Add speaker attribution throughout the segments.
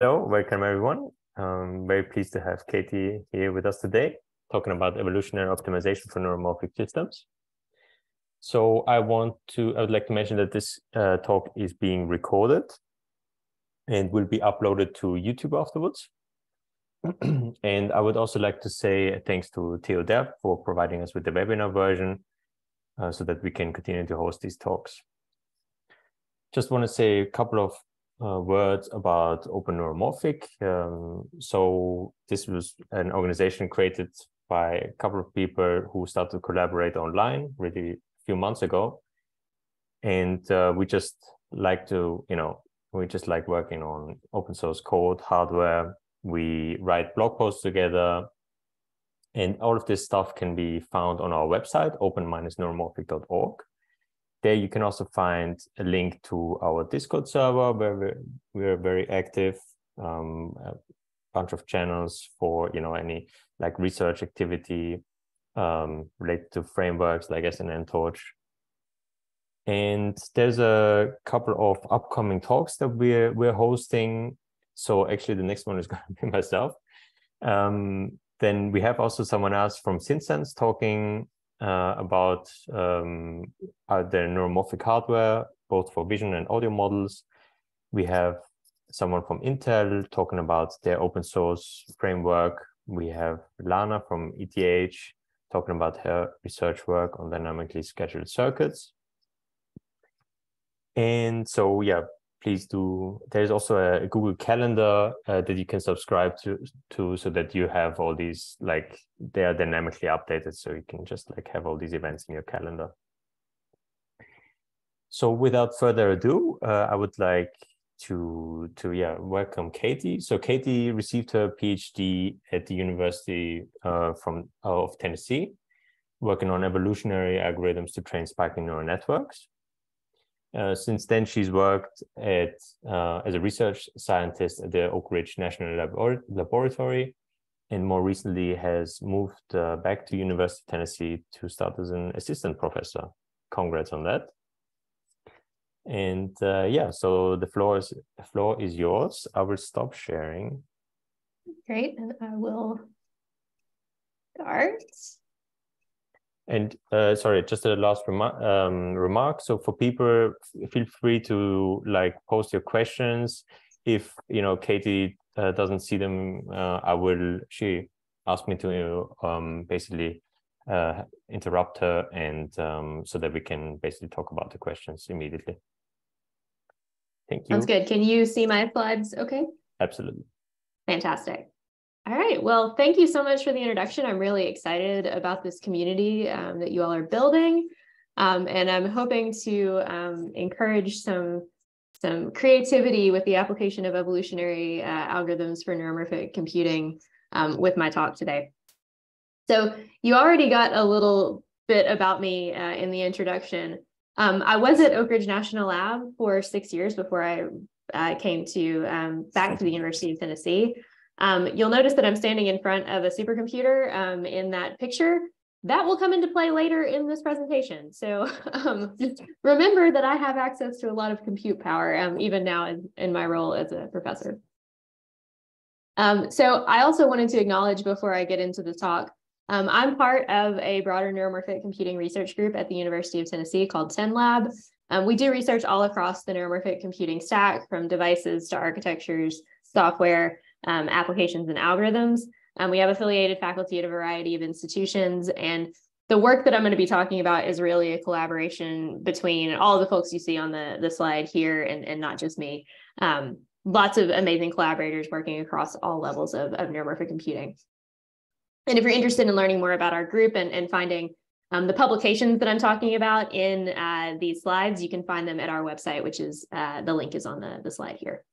Speaker 1: Hello, welcome everyone. I'm very pleased to have Katie here with us today, talking about evolutionary optimization for neuromorphic systems. So I want to, I would like to mention that this uh, talk is being recorded and will be uploaded to YouTube afterwards. and I would also like to say thanks to Theo Derb for providing us with the webinar version uh, so that we can continue to host these talks. Just want to say a couple of uh, words about Open Neuromorphic. Um, so this was an organization created by a couple of people who started to collaborate online really a few months ago. And uh, we just like to, you know, we just like working on open source code, hardware. We write blog posts together. And all of this stuff can be found on our website, open-neuromorphic.org. There you can also find a link to our Discord server where we're, we're very active, um, a bunch of channels for you know any like research activity um, related to frameworks like SNNTorch. And there's a couple of upcoming talks that we're we're hosting. So actually, the next one is going to be myself. Um, then we have also someone else from SynSense talking uh, about um, uh, the neuromorphic hardware, both for vision and audio models. We have someone from Intel talking about their open source framework. We have Lana from ETH talking about her research work on dynamically scheduled circuits. And so, yeah, please do. There's also a Google Calendar uh, that you can subscribe to, to so that you have all these like they are dynamically updated, so you can just like have all these events in your calendar. So without further ado, uh, I would like to to yeah welcome Katie. So Katie received her PhD at the University uh, from of Tennessee, working on evolutionary algorithms to train spiking neural networks. Uh, since then, she's worked at uh, as a research scientist at the Oak Ridge National Labor Laboratory, and more recently has moved uh, back to University of Tennessee to start as an assistant professor. Congrats on that! And uh, yeah, so the floor is the floor is yours. I will stop sharing.
Speaker 2: Great, and I will start.
Speaker 1: And uh, sorry, just a last remark. Um, remark. So for people, feel free to like post your questions. If you know Katie uh, doesn't see them, uh, I will. She asked me to um, basically uh, interrupt her, and um, so that we can basically talk about the questions immediately. Thank you.
Speaker 2: Sounds good. Can you see my slides? Okay.
Speaker 1: Absolutely.
Speaker 2: Fantastic. All right. Well, thank you so much for the introduction. I'm really excited about this community um, that you all are building. Um, and I'm hoping to um, encourage some, some creativity with the application of evolutionary uh, algorithms for neuromorphic computing um, with my talk today. So you already got a little bit about me uh, in the introduction. Um, I was at Oak Ridge National Lab for six years before I uh, came to um, back to the University of Tennessee. Um, you'll notice that I'm standing in front of a supercomputer um, in that picture. That will come into play later in this presentation. So um, remember that I have access to a lot of compute power, um, even now in, in, my role as a professor. Um, so I also wanted to acknowledge before I get into the talk, um, I'm part of a broader neuromorphic computing research group at the University of Tennessee called TENNLab. we do research all across the neuromorphic computing stack from devices to architectures, software, um, applications and algorithms. Um, we have affiliated faculty at a variety of institutions and the work that I'm going to be talking about is really a collaboration between all the folks you see on the, the slide here and, and not just me. Um, lots of amazing collaborators working across all levels of, of neuromorphic computing. And if you're interested in learning more about our group and, and finding um, the publications that I'm talking about in uh, these slides, you can find them at our website, which is uh, the link is on the, the slide here.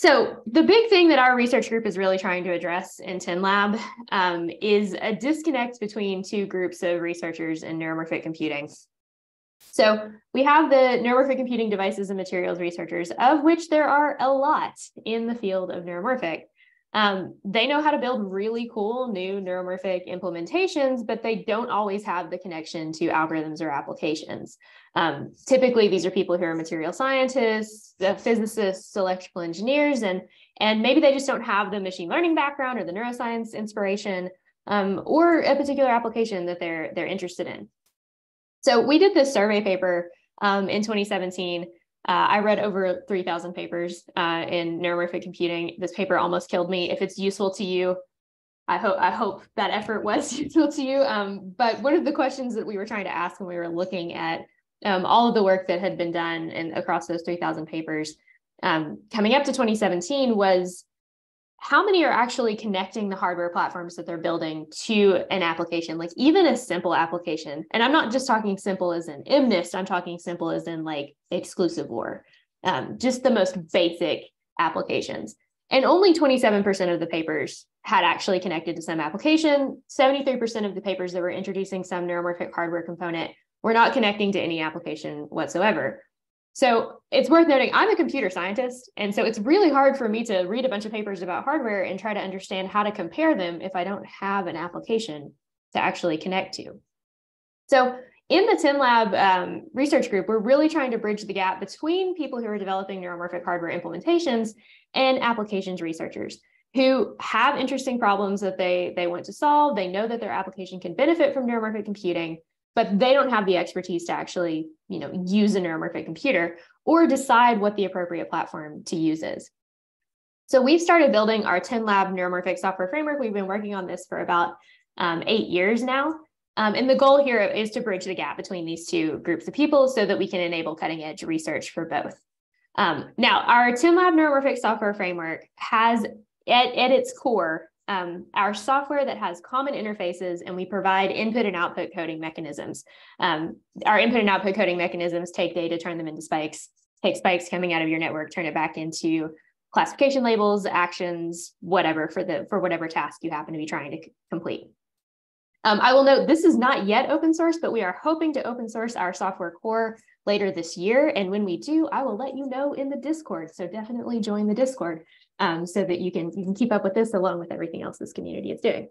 Speaker 2: So the big thing that our research group is really trying to address in TENNLab um, is a disconnect between two groups of researchers in neuromorphic computing. So we have the neuromorphic computing devices and materials researchers, of which there are a lot in the field of neuromorphic. Um, they know how to build really cool new neuromorphic implementations, but they don't always have the connection to algorithms or applications. Um, typically, these are people who are material scientists, physicists, electrical engineers, and, and maybe they just don't have the machine learning background or the neuroscience inspiration um, or a particular application that they're, they're interested in. So we did this survey paper um, in 2017 uh, I read over 3,000 papers uh, in neuromorphic computing. This paper almost killed me. If it's useful to you, I hope I hope that effort was useful to you. Um, but one of the questions that we were trying to ask when we were looking at um, all of the work that had been done and across those 3,000 papers um, coming up to 2017 was how many are actually connecting the hardware platforms that they're building to an application, like even a simple application? And I'm not just talking simple as in MNIST, I'm talking simple as in like exclusive OR, um, just the most basic applications. And only 27% of the papers had actually connected to some application. 73% of the papers that were introducing some neuromorphic hardware component were not connecting to any application whatsoever. So it's worth noting I'm a computer scientist. And so it's really hard for me to read a bunch of papers about hardware and try to understand how to compare them if I don't have an application to actually connect to. So in the TENNLab um, research group, we're really trying to bridge the gap between people who are developing neuromorphic hardware implementations and applications researchers who have interesting problems that they, they want to solve. They know that their application can benefit from neuromorphic computing, but they don't have the expertise to actually, you know, use a neuromorphic computer or decide what the appropriate platform to use is. So we've started building our TENNLab neuromorphic software framework. We've been working on this for about um, eight years now. Um, and the goal here is to bridge the gap between these two groups of people so that we can enable cutting edge research for both. Um, now, our TENNLab neuromorphic software framework has at, at its core um, our software that has common interfaces and we provide input and output coding mechanisms. Um, our input and output coding mechanisms take data, turn them into spikes, take spikes coming out of your network, turn it back into classification labels, actions, whatever for the for whatever task you happen to be trying to complete. Um, I will note this is not yet open source, but we are hoping to open source our software core later this year. And when we do, I will let you know in the Discord. So definitely join the Discord um, so that you can, you can keep up with this along with everything else this community is doing.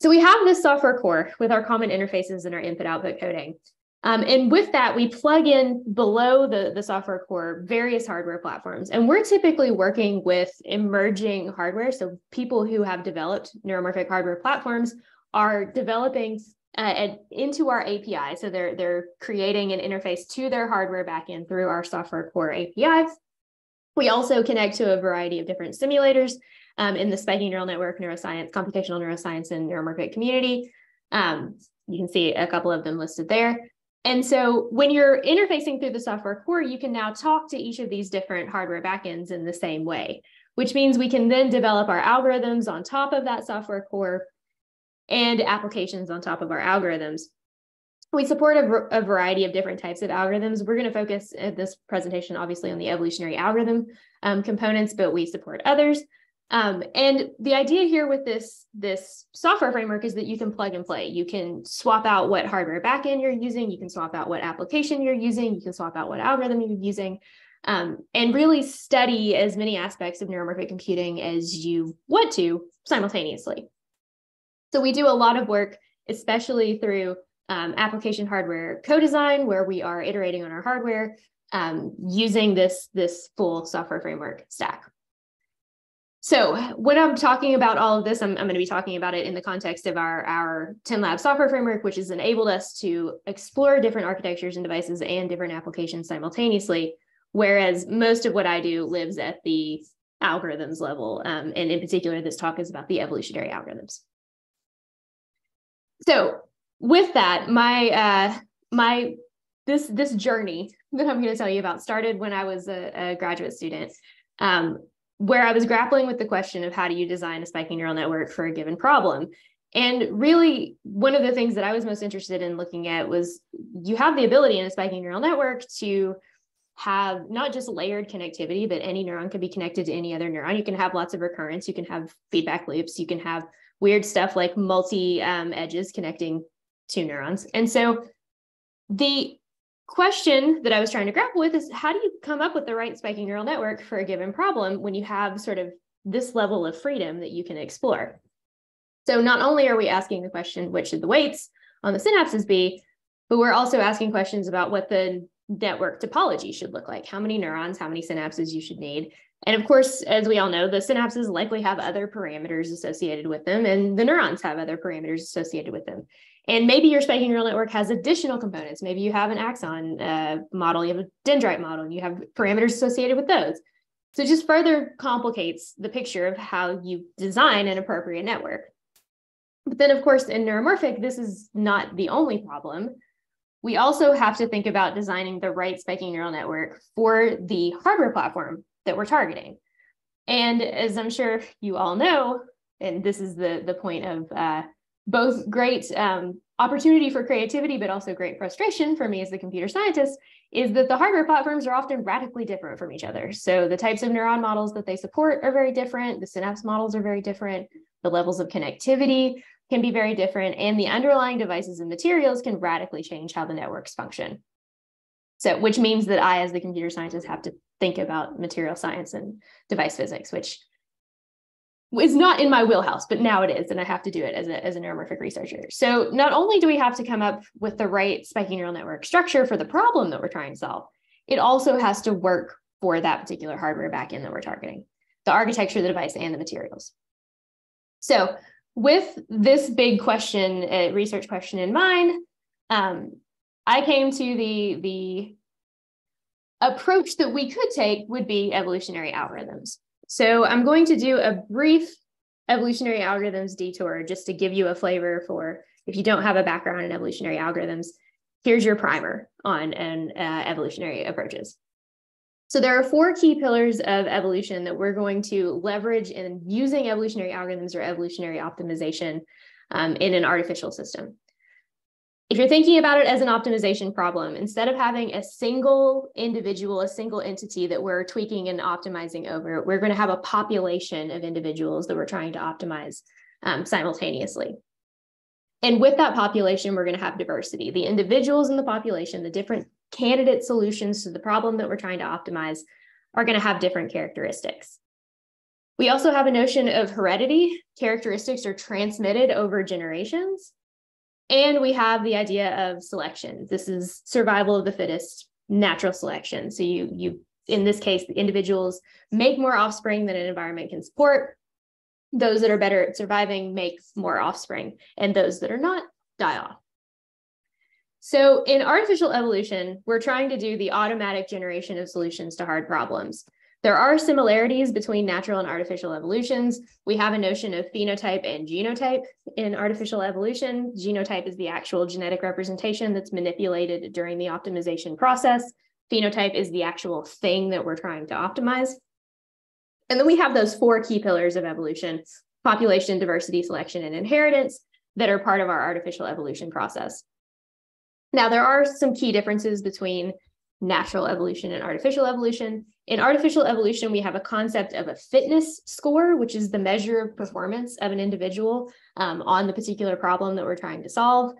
Speaker 2: So we have this software core with our common interfaces and our input output coding. Um, and with that, we plug in below the, the software core various hardware platforms. And we're typically working with emerging hardware. So people who have developed neuromorphic hardware platforms are developing uh, into our API. So they're, they're creating an interface to their hardware backend through our software core APIs. We also connect to a variety of different simulators um, in the spiking neural network, neuroscience, computational neuroscience, and neuromorphic community. Um, you can see a couple of them listed there. And so when you're interfacing through the software core, you can now talk to each of these different hardware backends in the same way, which means we can then develop our algorithms on top of that software core and applications on top of our algorithms. We support a, variety of different types of algorithms. We're going to focus in this presentation, obviously, on the evolutionary algorithm um, components, but we support others. Um, and the idea here with this, this software framework is that you can plug and play. You can swap out what hardware backend you're using. You can swap out what application you're using. You can swap out what algorithm you're using. Um, and really study as many aspects of neuromorphic computing as you want to simultaneously. So we do a lot of work, especially through um, application hardware co-design, where we are iterating on our hardware um, using this, this full software framework stack. So when I'm talking about all of this, I'm, I'm going to be talking about it in the context of our, our TENNLab software framework, which has enabled us to explore different architectures and devices and different applications simultaneously, whereas most of what I do lives at the algorithms level. Um, and in particular, this talk is about the evolutionary algorithms. So with that, my uh, my this this journey that I'm going to tell you about started when I was a, a graduate student, um, where I was grappling with the question of how do you design a spiking neural network for a given problem. And really, one of the things that I was most interested in looking at was you have the ability in a spiking neural network to have not just layered connectivity, but any neuron can be connected to any other neuron. You can have lots of recurrence, you can have feedback loops, you can have weird stuff like multi um, edges connecting two neurons. And so the question that I was trying to grapple with is how do you come up with the right spiking neural network for a given problem when you have sort of this level of freedom that you can explore. So not only are we asking the question, what should the weights on the synapses be, but we're also asking questions about what the network topology should look like, how many neurons, how many synapses you should need. And of course, as we all know, the synapses likely have other parameters associated with them, and the neurons have other parameters associated with them. And maybe your spiking neural network has additional components. Maybe you have an axon uh, model, you have a dendrite model, and you have parameters associated with those. So it just further complicates the picture of how you design an appropriate network. But then, of course, in neuromorphic, this is not the only problem. We also have to think about designing the right spiking neural network for the hardware platform that we're targeting. And as I'm sure you all know, and this is the, the point of uh, both great um, opportunity for creativity, but also great frustration for me as the computer scientist, is that the hardware platforms are often radically different from each other. So the types of neuron models that they support are very different. The synapse models are very different. The levels of connectivity can be very different. And the underlying devices and materials can radically change how the networks function. So, which means that I, as the computer scientist, have to think about material science and device physics, which is not in my wheelhouse, but now it is, and I have to do it as a, as a neuromorphic researcher. So not only do we have to come up with the right spiking neural network structure for the problem that we're trying to solve, it also has to work for that particular hardware backend that we're targeting, the architecture, the device, and the materials. So with this big question, uh, research question in mind, um, I came to the, the approach that we could take would be evolutionary algorithms. So I'm going to do a brief evolutionary algorithms detour just to give you a flavor for if you don't have a background in evolutionary algorithms, here's your primer on an, uh, evolutionary approaches. So there are four key pillars of evolution that we're going to leverage in using evolutionary algorithms or evolutionary optimization um, in an artificial system if you're thinking about it as an optimization problem, instead of having a single individual, a single entity that we're tweaking and optimizing over, we're going to have a population of individuals that we're trying to optimize um, simultaneously. And with that population, we're going to have diversity. The individuals in the population, the different candidate solutions to the problem that we're trying to optimize are going to have different characteristics. We also have a notion of heredity. Characteristics are transmitted over generations. And we have the idea of selection. This is survival of the fittest, natural selection. So you you in this case, the individuals make more offspring than an environment can support. Those that are better at surviving make more offspring, and those that are not die off. So in artificial evolution, we're trying to do the automatic generation of solutions to hard problems. There are similarities between natural and artificial evolutions. We have a notion of phenotype and genotype in artificial evolution. Genotype is the actual genetic representation that's manipulated during the optimization process. Phenotype is the actual thing that we're trying to optimize. And then we have those four key pillars of evolution, population, diversity, selection, and inheritance that are part of our artificial evolution process. Now, there are some key differences between natural evolution and artificial evolution. In artificial evolution, we have a concept of a fitness score, which is the measure of performance of an individual um, on the particular problem that we're trying to solve.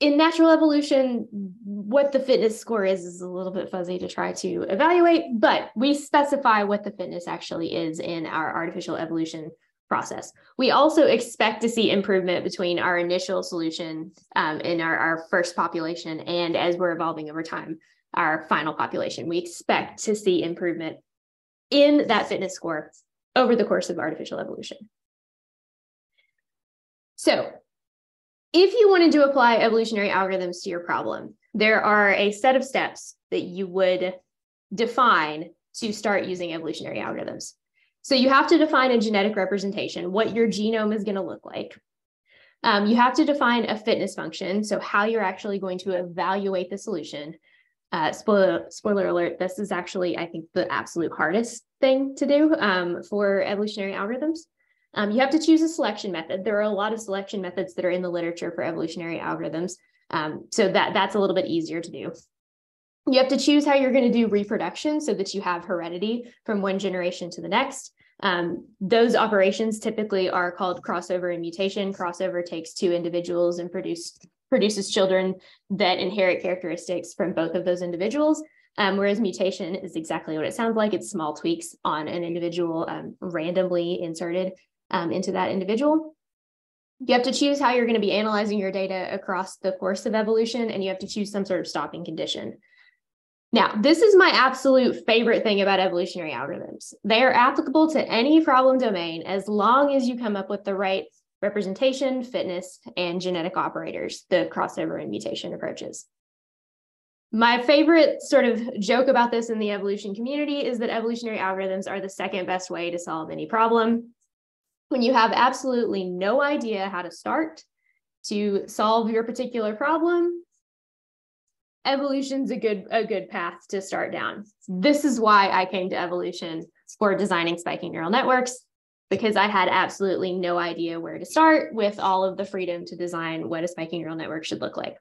Speaker 2: In natural evolution, what the fitness score is is a little bit fuzzy to try to evaluate, but we specify what the fitness actually is in our artificial evolution process. We also expect to see improvement between our initial solution um, in our, our first population and as we're evolving over time our final population. We expect to see improvement in that fitness score over the course of artificial evolution. So if you wanted to apply evolutionary algorithms to your problem, there are a set of steps that you would define to start using evolutionary algorithms. So you have to define a genetic representation, what your genome is going to look like. Um, you have to define a fitness function, so how you're actually going to evaluate the solution. Uh, spoiler spoiler alert this is actually i think the absolute hardest thing to do um, for evolutionary algorithms. Um, you have to choose a selection method. There are a lot of selection methods that are in the literature for evolutionary algorithms. Um, so that that's a little bit easier to do. You have to choose how you're going to do reproduction so that you have heredity from one generation to the next. Um, those operations typically are called crossover and mutation. Crossover takes two individuals and produce produces children that inherit characteristics from both of those individuals. um, whereas mutation is exactly what it sounds like. It's small tweaks on an individual um, randomly inserted um, into that individual. You have to choose how you're going to be analyzing your data across the course of evolution, and you have to choose some sort of stopping condition. Now, this is my absolute favorite thing about evolutionary algorithms. They are applicable to any problem domain as long as you come up with the right representation, fitness, and genetic operators, the crossover and mutation approaches. My favorite sort of joke about this in the evolution community is that evolutionary algorithms are the second best way to solve any problem. When you have absolutely no idea how to start to solve your particular problem, evolution's a good a good path to start down. This is why I came to evolution for designing spiking neural networks because I had absolutely no idea where to start with all of the freedom to design what a spiking neural network should look like.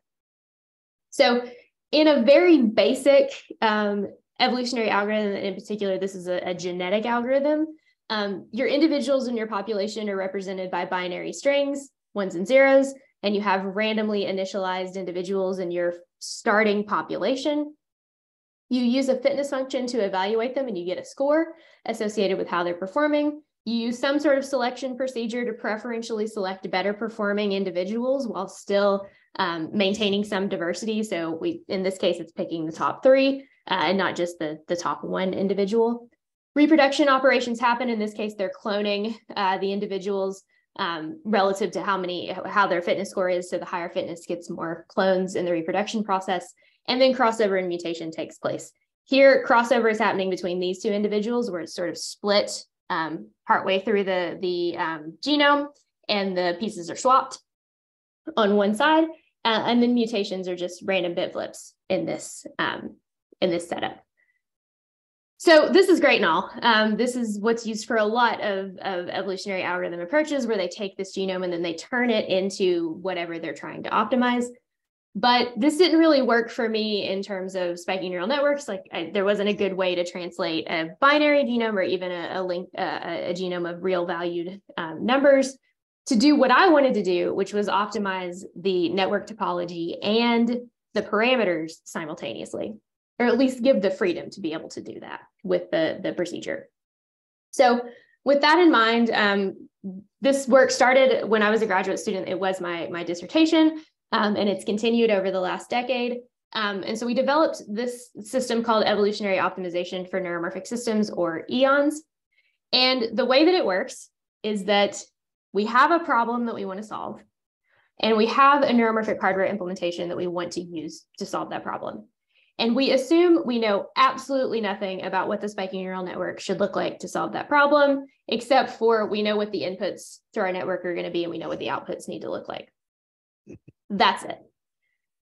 Speaker 2: So in a very basic um, evolutionary algorithm, in particular, this is a, a genetic algorithm, um, your individuals in your population are represented by binary strings, ones and zeros, and you have randomly initialized individuals in your starting population. You use a fitness function to evaluate them and you get a score associated with how they're performing. Use some sort of selection procedure to preferentially select better performing individuals while still um, maintaining some diversity. So we, in this case, it's picking the top three uh, and not just the, the top one individual. Reproduction operations happen. In this case, they're cloning uh, the individuals um, relative to how many how their fitness score is. So the higher fitness gets more clones in the reproduction process, and then crossover and mutation takes place. Here, crossover is happening between these two individuals, where it's sort of split um, partway through the the um, genome, and the pieces are swapped on one side, uh, and then mutations are just random bit flips in this um, in this setup. So this is great and all. Um, this is what's used for a lot of, of evolutionary algorithm approaches where they take this genome and then they turn it into whatever they're trying to optimize. But this didn't really work for me in terms of spiking neural networks. Like I, there wasn't a good way to translate a binary genome or even a, a link, a genome of real valued um, numbers to do what I wanted to do, which was optimize the network topology and the parameters simultaneously or at least give the freedom to be able to do that with the, the procedure. So with that in mind, um, this work started when I was a graduate student. It was my, my dissertation, um, and it's continued over the last decade. Um, and so we developed this system called evolutionary optimization for neuromorphic systems, or EONS. And the way that it works is that we have a problem that we want to solve, and we have a neuromorphic hardware implementation that we want to use to solve that problem. And we assume we know absolutely nothing about what the spiking neural network should look like to solve that problem, except for we know what the inputs to our network are going to be and we know what the outputs need to look like. That's it.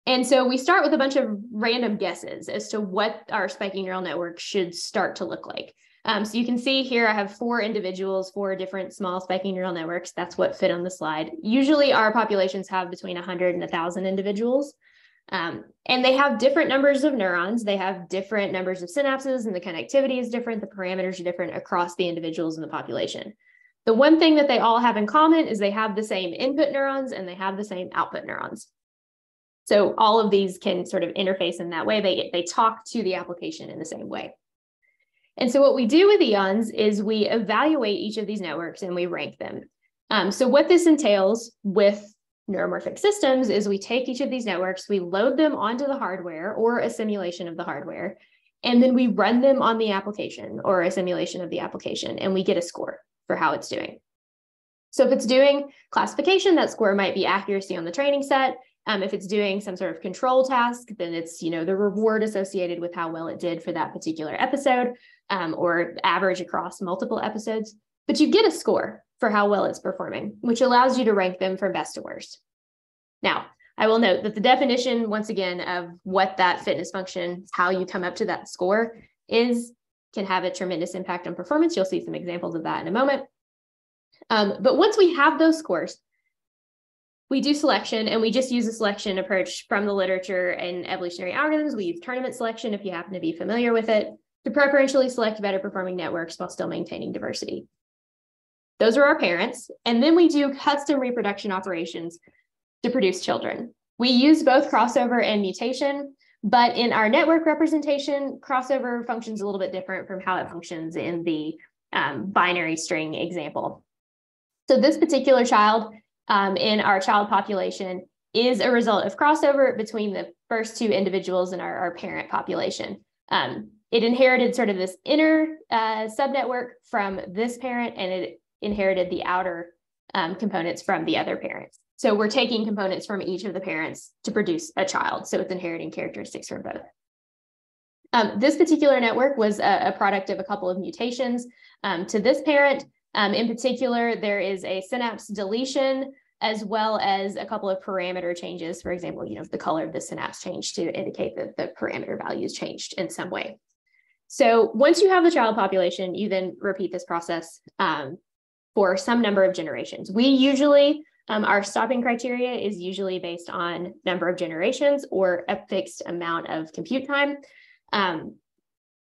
Speaker 2: And so we start with a bunch of random guesses as to what our spiking neural network should start to look like. Um, so you can see here, I have four individuals, four different small spiking neural networks. That's what fit on the slide. Usually our populations have between 100 and 1,000 individuals. Um, and they have different numbers of neurons. They have different numbers of synapses, and the connectivity is different. The parameters are different across the individuals in the population. The one thing that they all have in common is they have the same input neurons and they have the same output neurons. So all of these can sort of interface in that way. They, they talk to the application in the same way. And so what we do with EONS is we evaluate each of these networks and we rank them. Um, so what this entails with neuromorphic systems is we take each of these networks, we load them onto the hardware or a simulation of the hardware, and then we run them on the application or a simulation of the application, and we get a score for how it's doing. So if it's doing classification, that score might be accuracy on the training set. Um, if it's doing some sort of control task, then it's you know the reward associated with how well it did for that particular episode, um, or average across multiple episodes. But you get a score for how well it's performing, which allows you to rank them from best to worst. Now, I will note that the definition, once again, of what that fitness function, how you come up to that score is, can have a tremendous impact on performance. You'll see some examples of that in a moment. Um, but once we have those scores, we do selection and we just use a selection approach from the literature and evolutionary algorithms. We use tournament selection if you happen to be familiar with it to preferentially select better performing networks while still maintaining diversity. Those are our parents. And then we do custom reproduction operations to produce children. We use both crossover and mutation. But in our network representation, crossover functions a little bit different from how it functions in the um, binary string example. So this particular child um, in our child population is a result of crossover between the first two individuals in our, our parent population. Um, it inherited sort of this inner uh, subnetwork from this parent and it inherited the outer um, components from the other parents. So we're taking components from each of the parents to produce a child. So it's inheriting characteristics from both. Um, this particular network was a, a, product of a couple of mutations um, to this parent. Um, in particular, there is a synapse deletion as well as a couple of parameter changes. For example, you know, the color of the synapse changed to indicate that the parameter values changed in some way. So once you have the child population, you then repeat this process um, for some number of generations. We usually, um, our stopping criteria is usually based on number of generations or a fixed amount of compute time. Um,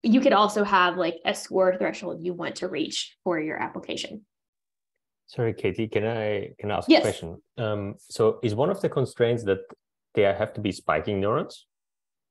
Speaker 2: you could also have like a score threshold you want to reach for your application.
Speaker 1: Sorry, Katie, can I can I ask
Speaker 2: yes.
Speaker 1: a question? Um, so is one of the constraints that they have to be spiking neurons,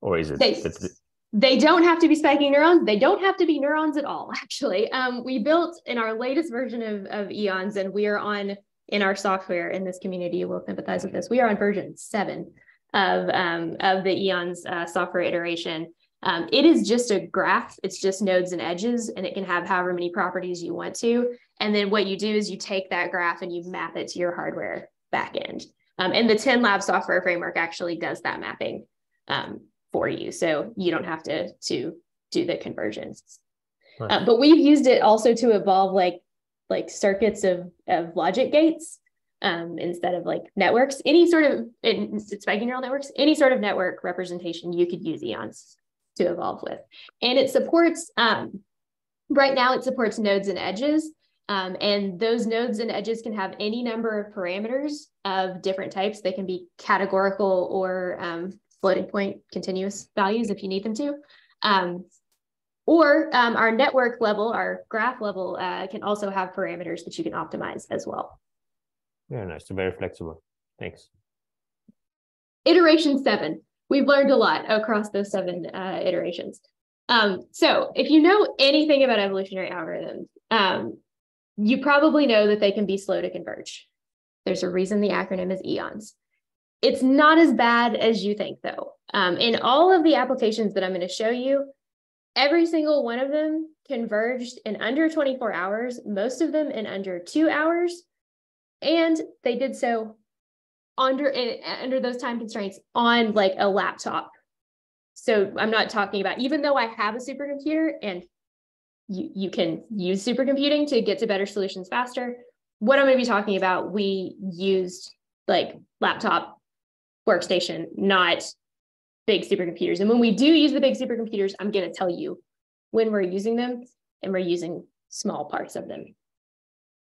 Speaker 1: or is it
Speaker 2: they,
Speaker 1: that
Speaker 2: they don't have to be spiking neurons. They don't have to be neurons at all. Actually, um, we built in our latest version of of EONS, and we are on in our software in this community. You will sympathize with this. We are on version seven of um, of the EONS uh, software iteration. Um, it is just a graph. It's just nodes and edges, and it can have however many properties you want to. And then what you do is you take that graph and you map it to your hardware backend. Um, and the TENNLab software framework actually does that mapping um, for you. So you don't have to, to do the conversions. Nice. Uh, but we've used it also to evolve like, like circuits of, of logic gates um, instead of like networks. Any sort of in spiking neural networks, any sort of network representation you could use EONS to evolve with. And it supports, um, right now it supports nodes and edges. Um, and those nodes and edges can have any number of parameters of different types. They can be categorical or um, floating point continuous values if you need them to. Or um, our network level, our graph level uh, can also have parameters that you can optimize as well.
Speaker 1: Very nice, so very flexible. Thanks.
Speaker 2: Iteration seven. We've learned a lot across those seven uh, iterations. Um, so if you know anything about evolutionary algorithms, um, you probably know that they can be slow to converge. There's a reason the acronym is EONS. It's not as bad as you think, though. Um, in all of the applications that I'm going to show you, every single one of them converged in under 24 hours, most of them in under two hours. And they did so under under those time constraints on like a laptop. So I'm not talking about even though I have a supercomputer and you, you can use supercomputing to get to better solutions faster. What I'm going to be talking about, we used like laptop workstation, not big supercomputers. And when we do use the big supercomputers, I'm going to tell you when we're using them and we're using small parts of them.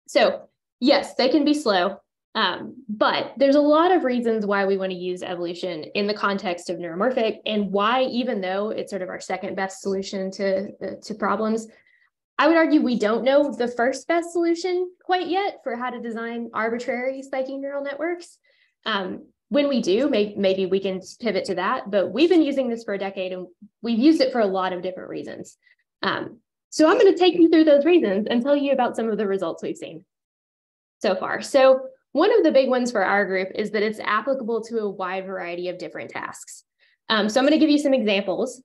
Speaker 2: So yes, they can be slow, um, but there's a lot of reasons why we want to use evolution in the context of neuromorphic and why, even though it's sort of our second best solution to, uh, to problems, I would argue we don't know the first best solution quite yet for how to design arbitrary spiking neural networks. Um, when we do, may, maybe we can pivot to that, but we've been using this for a decade and we've used it for a lot of different reasons. Um, so I'm going to take you through those reasons and tell you about some of the results we've seen so far. So one of the big ones for our group is that it's applicable to a wide variety of different tasks. Um, so I'm going to give you some examples.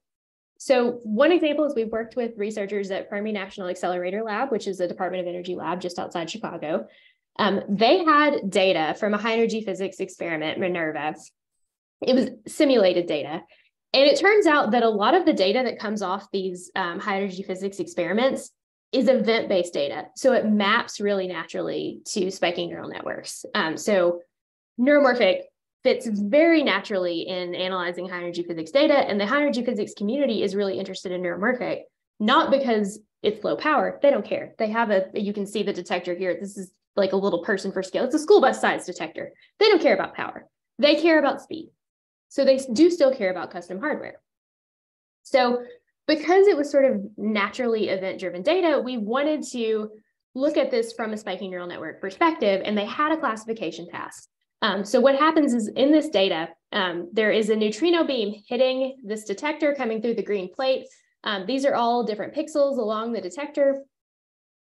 Speaker 2: So one example is we've worked with researchers at Fermi National Accelerator Lab, which is a Department of Energy lab just outside Chicago. Um, they had data from a high energy physics experiment, MINERVA. It was simulated data. And it turns out that a lot of the data that comes off these um, high energy physics experiments is event based data. So it maps really naturally to spiking neural networks. Um, so neuromorphic fits very naturally in analyzing high energy physics data. And the high energy physics community is really interested in neuromorphic, not because it's low power. They don't care. They have a, you can see the detector here. This is like a little person for scale. It's a school bus size detector. They don't care about power. They care about speed. So they do still care about custom hardware. So because it was sort of naturally event driven data, we wanted to look at this from a spiking neural network perspective, and they had a classification task. Um, so what happens is in this data, um, there is a neutrino beam hitting this detector coming through the green plate. Um, these are all different pixels along the detector.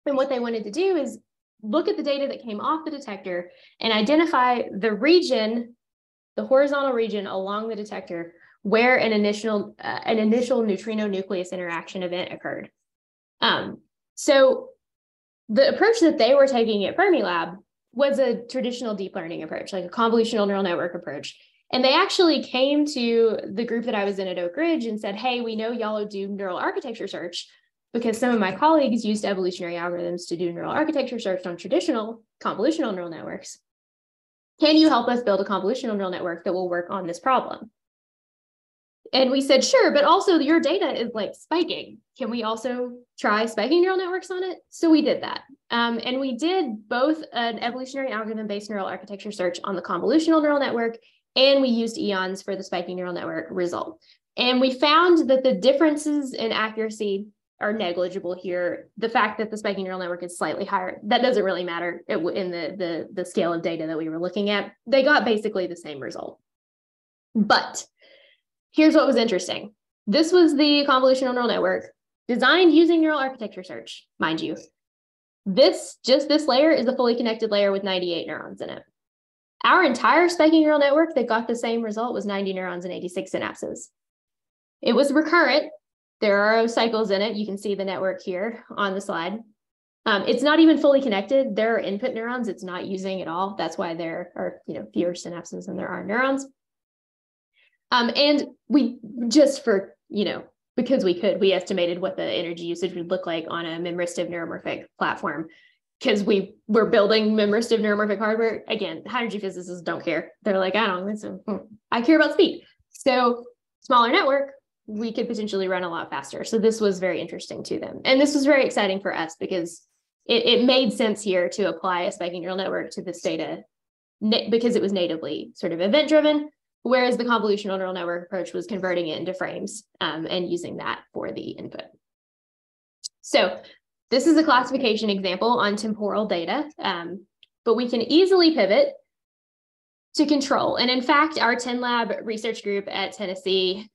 Speaker 2: And what they wanted to do is look at the data that came off the detector and identify the region, the horizontal region along the detector where an initial, uh, an initial neutrino nucleus interaction event occurred. Um, so the approach that they were taking at Fermilab was a traditional deep learning approach, like a convolutional neural network approach. And they actually came to the group that I was in at Oak Ridge and said, hey, we know y'all do neural architecture search because some of my colleagues used evolutionary algorithms to do neural architecture search on traditional convolutional neural networks. Can you help us build a convolutional neural network that will work on this problem? And we said, sure, but also your data is like spiking. Can we also try spiking neural networks on it? So we did that. Um, and we did both an evolutionary algorithm based neural architecture search on the convolutional neural network, and we used EONS for the spiking neural network result. And we found that the differences in accuracy are negligible here. The fact that the spiking neural network is slightly higher, that doesn't really matter in the, the, the scale of data that we were looking at. They got basically the same result. But Here's what was interesting. This was the convolutional neural network designed using neural architecture search, mind you. This, just this layer is a fully connected layer with 98 neurons in it. Our entire spiking neural network that got the same result was 90 neurons and 86 synapses. It was recurrent. There are cycles in it. You can see the network here on the slide. Um, it's not even fully connected. There are input neurons it's not using at all. That's why there are you know fewer synapses than there are neurons. Um, and we just for, you know, because we could, we estimated what the energy usage would look like on a memristive neuromorphic platform because we were building memristive neuromorphic hardware. Again, high energy physicists don't care. They're like, I don't listen. Hmm, I care about speed. So smaller network, we could potentially run a lot faster. So this was very interesting to them. And this was very exciting for us because it, it made sense here to apply a spiking neural network to this data because it was natively sort of event driven Whereas the convolutional neural network approach was converting it into frames um, and using that for the input. So this is a classification example on temporal data, um, but we can easily pivot to control. And in fact, our TENNLab research group at Tennessee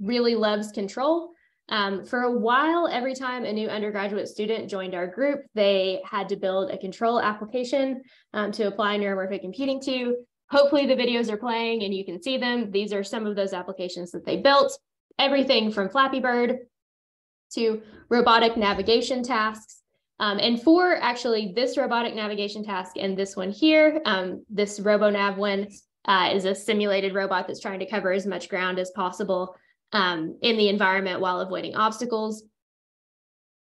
Speaker 2: really loves control. Um, for a while, every time a new undergraduate student joined our group, they had to build a control application um, to apply neuromorphic computing to. Hopefully the videos are playing and you can see them. These are some of those applications that they built. Everything from Flappy Bird to robotic navigation tasks. Um, and for actually this robotic navigation task and this one here, um, this RoboNav one uh, is a simulated robot that's trying to cover as much ground as possible um, in the environment while avoiding obstacles.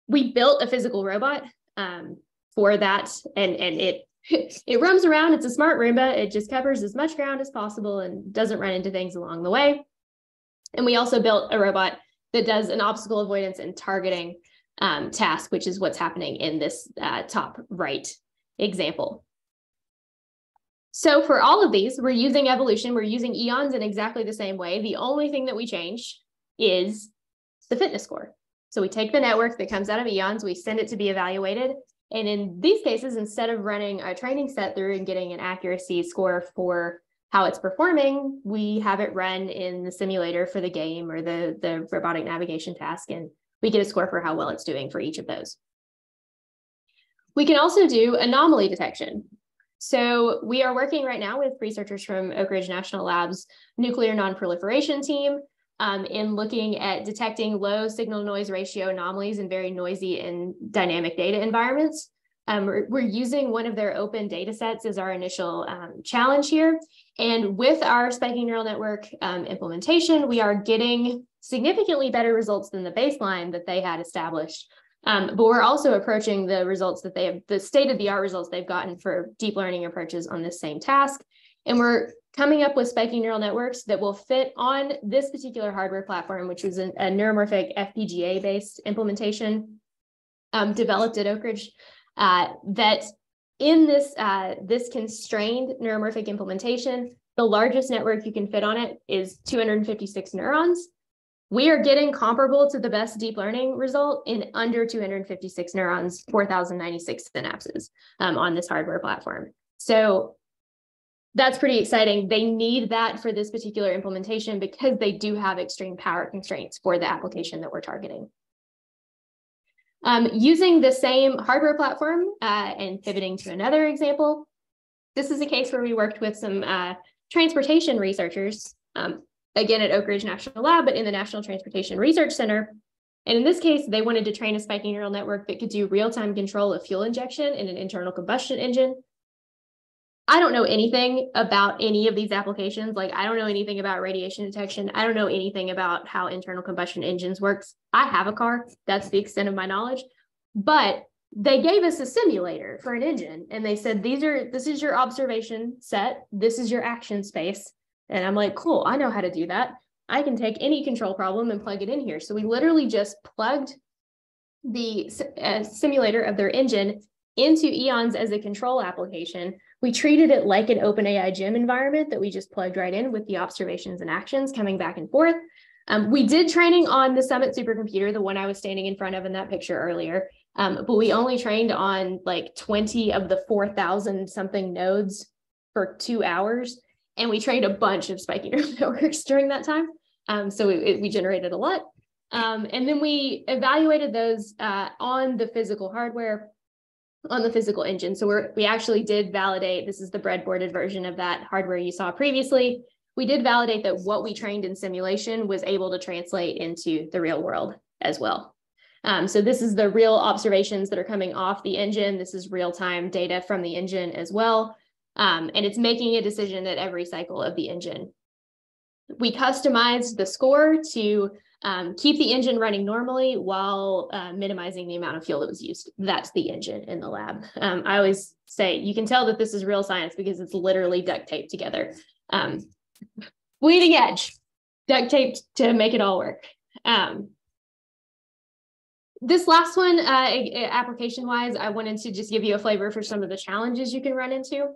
Speaker 2: We built a physical robot um, for that, and, and it it roams around. It's a smart Roomba. It just covers as much ground as possible and doesn't run into things along the way. And we also built a robot that does an obstacle avoidance and targeting um, task, which is what's happening in this uh, top right example. So for all of these, we're using evolution. We're using EONS in exactly the same way. The only thing that we change is the fitness score. So we take the network that comes out of EONS, we send it to be evaluated, and in these cases, instead of running a training set through and getting an accuracy score for how it's performing, we have it run in the simulator for the game or the, the robotic navigation task, and we get a score for how well it's doing for each of those. We can also do anomaly detection. So we are working right now with researchers from Oak Ridge National Labs nuclear nonproliferation team um, in looking at detecting low signal noise ratio anomalies in very noisy and dynamic data environments. Um, we're, we're, using one of their open data sets as our initial um, challenge here. And with our spiking neural network um, implementation, we are getting significantly better results than the baseline that they had established. Um, but we're also approaching the results that they have, the state of the art results they've gotten for deep learning approaches on this same task. And we're coming up with spiking neural networks that will fit on this particular hardware platform, which was a, a neuromorphic FPGA based implementation um, developed at Oak Ridge, uh, that in this, uh, this constrained neuromorphic implementation, the largest network you can fit on it is 256 neurons. We are getting comparable to the best deep learning result in under 256 neurons, 4,096 synapses um, on this hardware platform. So that's pretty exciting. They need that for this particular implementation because they do have extreme power constraints for the application that we're targeting. Um, using the same hardware platform uh, and pivoting to another example, this is a case where we worked with some uh, transportation researchers, um, again at Oak Ridge National Lab, but in the National Transportation Research Center. And in this case, they wanted to train a spiking neural network that could do real-time control of fuel injection in an internal combustion engine I don't know anything about any of these applications. Like I don't know anything about radiation detection. I don't know anything about how internal combustion engines works. I have a car. That's the extent of my knowledge. But they gave us a simulator for an engine and they said these are this is your observation set. This is your action space. And I'm like, cool, I know how to do that. I can take any control problem and plug it in here. So we literally just plugged the uh, simulator of their engine into EONS as a control application we treated it like an OpenAI gym environment that we just plugged right in with the observations and actions coming back and forth. Um, we did training on the Summit supercomputer, the one I was standing in front of in that picture earlier, um, but we only trained on like 20 of the 4,000 something nodes for two hours. And we trained a bunch of spiking neural networks during that time. Um, so it, we generated a lot. Um, and then we evaluated those uh, on the physical hardware on the physical engine. So we're, we actually did validate, this is the breadboarded version of that hardware you saw previously. We did validate that what we trained in simulation was able to translate into the real world as well. Um, so this is the real observations that are coming off the engine. This is real-time data from the engine as well. Um, and it's making a decision at every cycle of the engine. We customized the score to um, keep the engine running normally while uh, minimizing the amount of fuel that was used. That's the engine in the lab. Um, I always say you can tell that this is real science because it's literally duct taped together. Um, bleeding edge, duct taped to make it all work. Um, this last one, uh, application wise, I wanted to just give you a flavor for some of the challenges you can run into.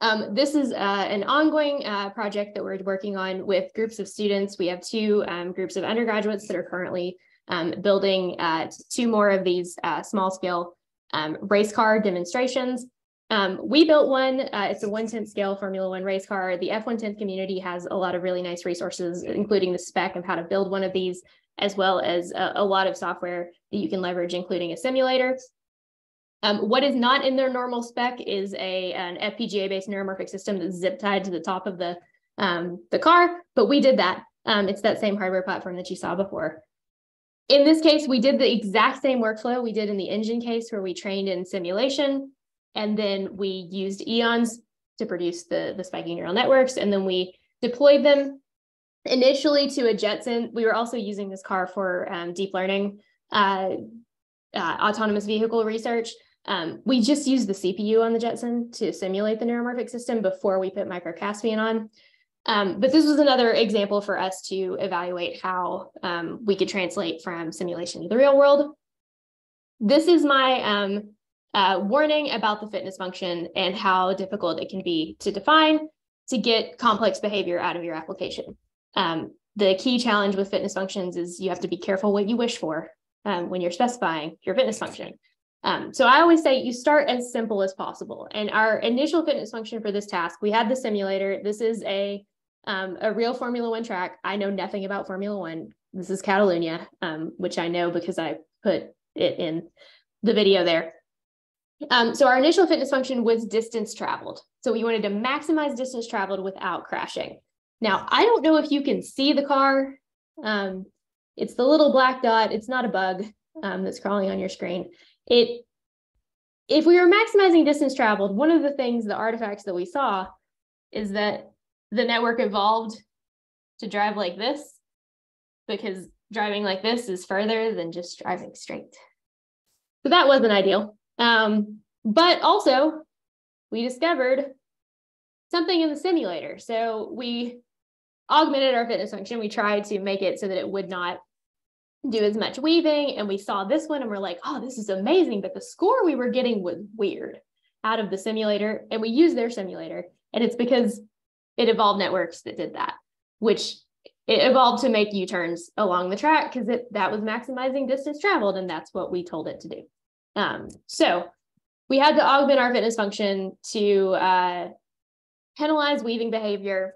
Speaker 2: Um, this is uh, an ongoing uh, project that we're working on with groups of students. We have two um, groups of undergraduates that are currently um, building uh, two more of these uh, small scale um, race car demonstrations. Um, we built one, uh, it's a 110 scale Formula One race car. The F110 community has a lot of really nice resources, including the spec of how to build one of these, as well as a, a lot of software that you can leverage, including a simulator. Um, what is not in their normal spec is a an FPGA-based neuromorphic system that's zip tied to the top of the um, the car, but we did that. Um, it's that same hardware platform that you saw before. In this case, we did the exact same workflow we did in the engine case where we trained in simulation, and then we used EONS to produce the, the spiking neural networks, and then we deployed them initially to a Jetson. We were also using this car for um, deep learning uh, uh, autonomous vehicle research. Um, we just used the CPU on the Jetson to simulate the neuromorphic system before we put microCaspian on. Um, but this was another example for us to evaluate how um, we could translate from simulation to the real world. This is my um, uh, warning about the fitness function and how difficult it can be to define to get complex behavior out of your application. Um, the key challenge with fitness functions is you have to be careful what you wish for um, when you're specifying your fitness function. Um, so I always say you start as simple as possible. And our initial fitness function for this task, we had the simulator. This is a um, a real Formula One track. I know nothing about Formula One. This is Catalunya, um, which I know because I put it in the video there. Um, so our initial fitness function was distance traveled. So we wanted to maximize distance traveled without crashing. Now, I don't know if you can see the car. Um, it's the little black dot. It's not a bug um, that's crawling on your screen it if we were maximizing distance traveled, one of the things, the artifacts that we saw is that the network evolved to drive like this because driving like this is further than just driving straight. So that wasn't ideal. Um, but also, we discovered something in the simulator. So we augmented our fitness function. We tried to make it so that it would not do as much weaving. And we saw this one and we're like, oh, this is amazing. But the score we were getting was weird out of the simulator. And we used their simulator. And it's because it evolved networks that did that, which it evolved to make U-turns along the track because it that was maximizing distance traveled. And that's what we told it to do. Um, so we had to augment our fitness function to uh, penalize weaving behavior.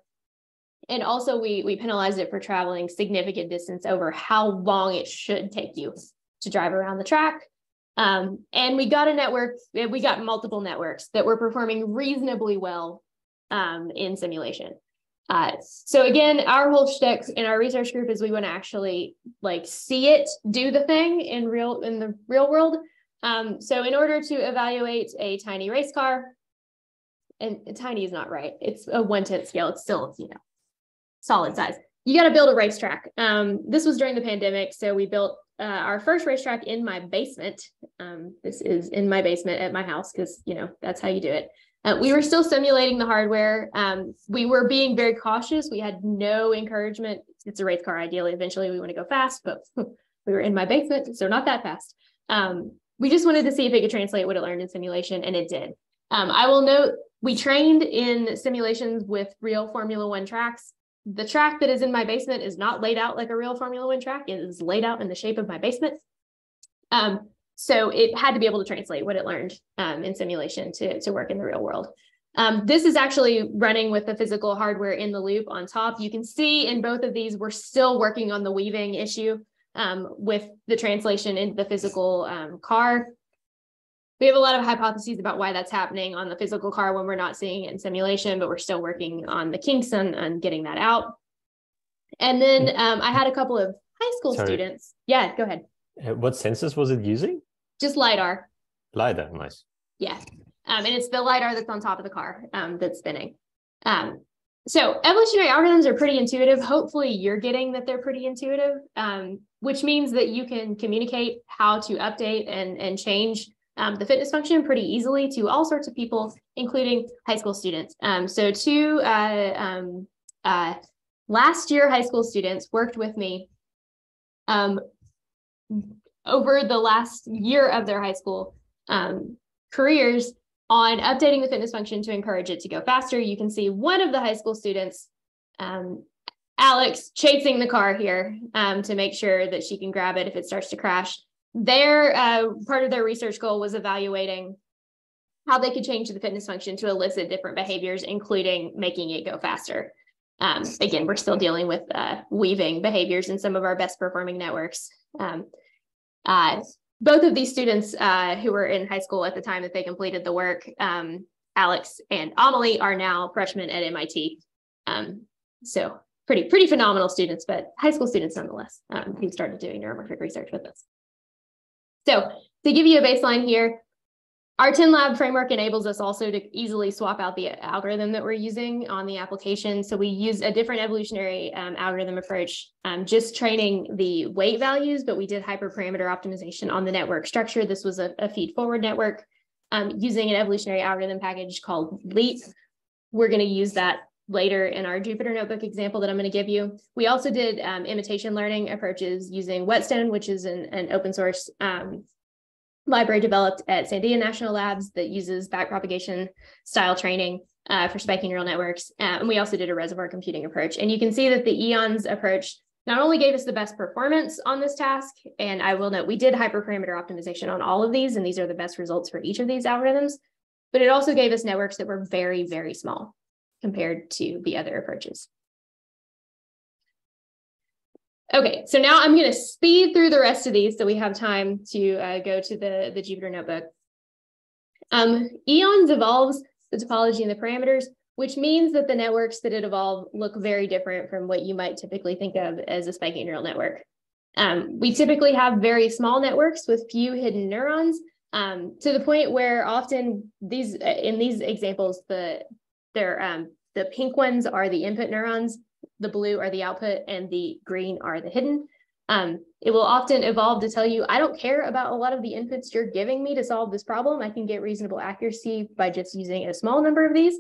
Speaker 2: And also we, we penalized it for traveling significant distance over how long it should take you to drive around the track. Um, and we got a network, we got multiple networks that were performing reasonably well um, in simulation. Uh, so again, our whole shtick in our research group is we want to actually like see it do the thing in real in the real world. Um, so in order to evaluate a tiny race car, and tiny is not right. It's a one tenth scale. It's still you know solid size. You got to build a racetrack. Um, this was during the pandemic, so we built uh, our first racetrack in my basement. Um, this is in my basement at my house because you know that's how you do it. Uh, we were still simulating the hardware. Um, we were being very cautious. We had no encouragement. It's a race car. Ideally, eventually, we want to go fast, but we were in my basement, so not that fast. Um, we just wanted to see if it could translate what it learned in simulation, and it did. Um, I will note we trained in simulations with real Formula One tracks. The track that is in my basement is not laid out like a real Formula One track. It is laid out in the shape of my basement. Um, so it had to be able to translate what it learned um, in simulation to, to work in the real world. Um, this is actually running with the physical hardware in the loop on top. You can see in both of these, we're still working on the weaving issue um, with the translation into the physical um, car. We have a lot of hypotheses about why that's happening on the physical car when we're not seeing it in simulation, but we're still working on the kinks and, and getting that out. And then um, I had a couple of high school Sorry. students. Yeah, go ahead.
Speaker 1: Uh, what sensors was it using?
Speaker 2: Just LiDAR.
Speaker 1: LiDAR, nice.
Speaker 2: Yeah. Um, and it's the LiDAR that's on top of the car um, that's spinning. Um, so evolutionary algorithms are pretty intuitive. Hopefully you're getting that they're pretty intuitive, um, which means that you can communicate how to update and, and change um, the fitness function pretty easily to all sorts of people, including high school students. Um, so two uh, um, uh, last year high school students worked with me um, over the last year of their high school um, careers on updating the fitness function to encourage it to go faster. You can see one of the high school students, Alex, chasing the car here um, to make sure that she can grab it if it starts to crash. Their uh, part of their research goal was evaluating how they could change the fitness function to elicit different behaviors, including making it go faster. Um, again, we're still dealing with uh, weaving behaviors in some of our best performing networks. Um, uh, both of these students uh, who were in high school at the time that they completed the work, um, Alex and Amelie, are now freshmen at MIT. Um, so pretty pretty phenomenal students, but high school students nonetheless, um, who started doing neuromorphic research with us. So to give you a baseline here, our TENNLab framework enables us also to easily swap out the algorithm that we're using on the application. So we use a different evolutionary um, algorithm approach, um, just training the weight values, but we did hyperparameter optimization on the network structure. This was a, a feed forward network um, using an evolutionary algorithm package called LEAP. We're going to use that later in our Jupyter Notebook example that I'm going to give you. We also did um, imitation learning approaches using Whetstone, which is an, an open source um, library developed at Sandia National Labs that uses backpropagation style training uh, for spiking neural networks. Uh, and we also did a reservoir computing approach. And you can see that the EONS approach not only gave us the best performance on this task, and I will note we did hyperparameter optimization on all of these, and these are the best results for each of these algorithms, but it also gave us networks that were very, very small compared to the other approaches. Okay, so now I'm going to speed through the rest of these so we have time to uh, go to the, the Jupyter Notebook. Um, EONS evolves the topology and the parameters, which means that the networks that it evolved look very different from what you might typically think of as a spiking neural network. Um, we typically have very small networks with few hidden neurons um, to the point where often these in these examples, the they're um, the pink ones are the input neurons the blue are the output and the green are the hidden. Um, it will often evolve to tell you, I don't care about a lot of the inputs you're giving me to solve this problem. I can get reasonable accuracy by just using a small number of these.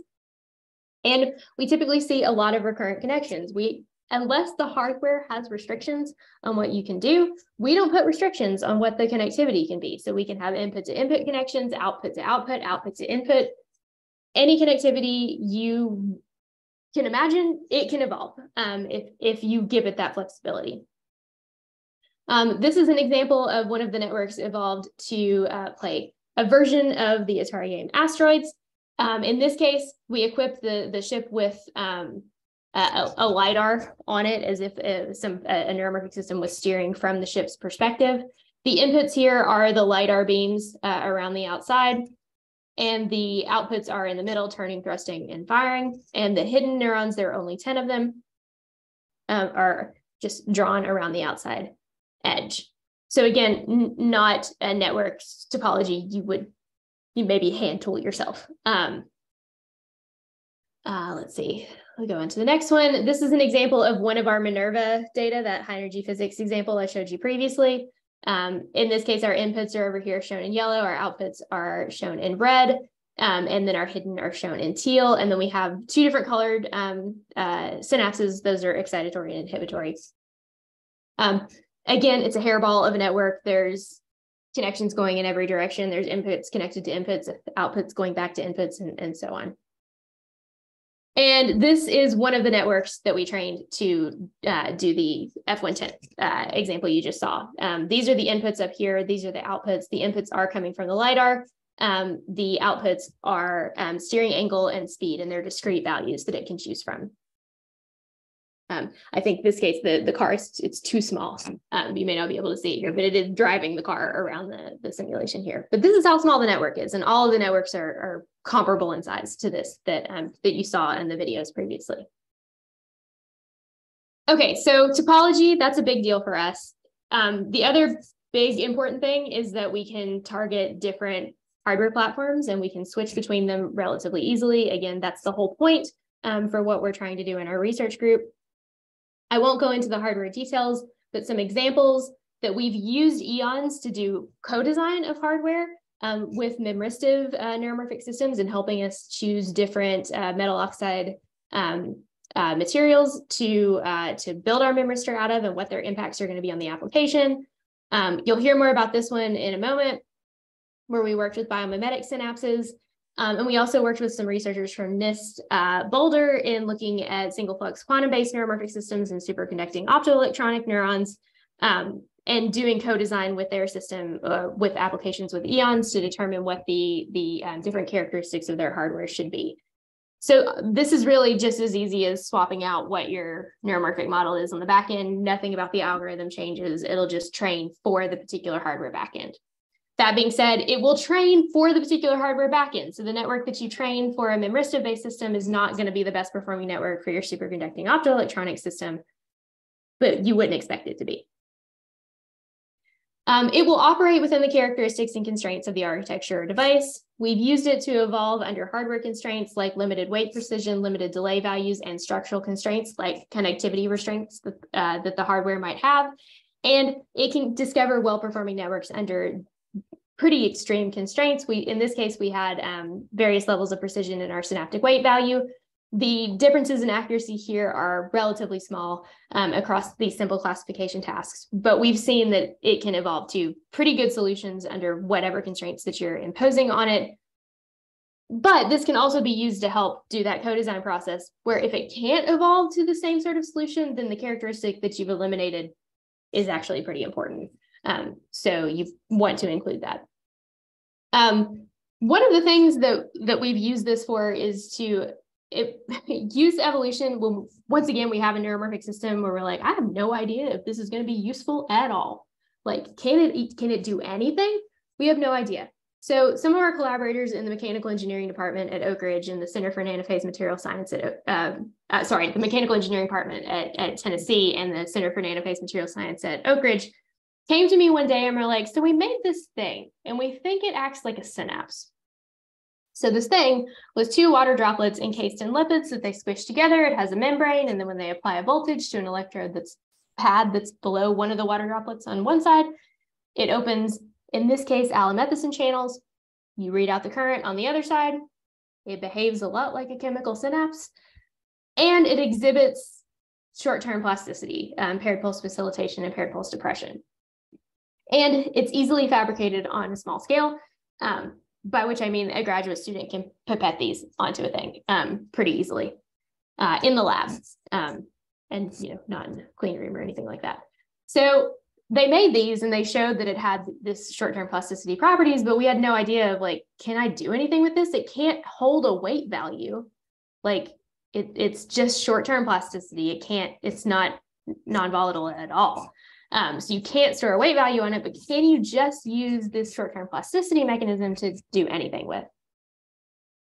Speaker 2: And we typically see a lot of recurrent connections. We, unless the hardware has restrictions on what you can do, we don't put restrictions on what the connectivity can be. So we can have input to input connections, output to output, output to input. Any connectivity you can imagine, it can evolve um, if, if you give it that flexibility. Um, this is an example of one of the networks evolved to uh, play a version of the Atari game Asteroids. Um, in this case, we equipped the, the ship with um, a, a, LiDAR on it as if uh, some a, a neuromorphic system was steering from the ship's perspective. The inputs here are the LiDAR beams uh, around the outside, and the outputs are in the middle, turning, thrusting, and firing. And the hidden neurons, there are only 10 of them, uh, are just drawn around the outside edge. So again, not a network topology you would you maybe hand tool yourself. Um, uh, let's see, we'll go on to the next one. This is an example of one of our MINERvA data, that high energy physics example I showed you previously. Um, in this case, our inputs are over here shown in yellow, our outputs are shown in red, um, and then our hidden are shown in teal. And then we have two different colored um, uh, synapses. Those are excitatory and inhibitory. Um, again, it's a hairball of a network. There's connections going in every direction. There's inputs connected to inputs, outputs going back to inputs, and, and so on. And this is one of the networks that we trained to uh, do the F110 uh, example you just saw. Um, these are the inputs up here. These are the outputs. The inputs are coming from the LiDAR. Um, the outputs are um, steering angle and speed, and they're discrete values that it can choose from. Um, I think this case, the, the car is it's too small. Um, you may not be able to see it here, but it is driving the car around the, the simulation here. But this is how small the network is. And all of the networks are, are comparable in size to this that, um, that you saw in the videos previously. Okay, so topology, that's a big deal for us. Um, the other big important thing is that we can target different hardware platforms and we can switch between them relatively easily. Again, that's the whole point um, for what we're trying to do in our research group. I won't go into the hardware details, but some examples that we've used EONS to do co-design of hardware um, with memristive uh, neuromorphic systems and helping us choose different uh, metal oxide um, uh, materials to, uh, to build our memristor out of and what their impacts are going to be on the application. Um, you'll hear more about this one in a moment, where we worked with biomimetic synapses um, and we also worked with some researchers from NIST uh, Boulder in looking at single flux quantum based neuromorphic systems and superconducting optoelectronic neurons um, and doing co-design with their system uh, with applications with EONS to determine what the, the um, different characteristics of their hardware should be. So this is really just as easy as swapping out what your neuromorphic model is on the back end. Nothing about the algorithm changes. It'll just train for the particular hardware backend. That being said, it will train for the particular hardware backend. So the network that you train for a memristive-based system is not going to be the best performing network for your superconducting optoelectronic system, but you wouldn't expect it to be. Um, it will operate within the characteristics and constraints of the architecture or device. We've used it to evolve under hardware constraints like limited weight precision, limited delay values, and structural constraints like connectivity restraints that, uh, that the hardware might have. And it can discover well-performing networks under pretty extreme constraints. We, in this case, we had um, various levels of precision in our synaptic weight value. The differences in accuracy here are relatively small um, across these simple classification tasks, but we've seen that it can evolve to pretty good solutions under whatever constraints that you're imposing on it. But this can also be used to help do that co-design process where if it can't evolve to the same sort of solution, then the characteristic that you've eliminated is actually pretty important. Um, so you want to include that. Um, one of the things that that we've used this for is to it, use evolution when once again we have a neuromorphic system where we're like, I have no idea if this is going to be useful at all. Like, can it can it do anything? We have no idea. So some of our collaborators in the mechanical engineering department at Oak Ridge and the Center for Nanophase Material Science at, uh, uh, sorry, the mechanical engineering department at, at Tennessee and the Center for Nanophase Material Science at Oak Ridge came to me one day and we're like, so we made this thing and we think it acts like a synapse. So this thing was two water droplets encased in lipids that they squish together. It has a membrane. And then when they apply a voltage to an electrode that's pad that's below one of the water droplets on one side, it opens, in this case, alamethicin channels. You read out the current on the other side. It behaves a lot like a chemical synapse. And it exhibits short-term plasticity, um, paired pulse facilitation and paired pulse depression. And it's easily fabricated on a small scale, um, by which I mean a graduate student can pipette these onto a thing um, pretty easily uh, in the lab um, and you know not in a clean room or anything like that. So they made these and they showed that it had this short-term plasticity properties, but we had no idea of like, can I do anything with this? It can't hold a weight value. Like it, it's just short-term plasticity. It can't, it's not non-volatile at all. Um, so you can't store a weight value on it, but can you just use this short-term plasticity mechanism to do anything with?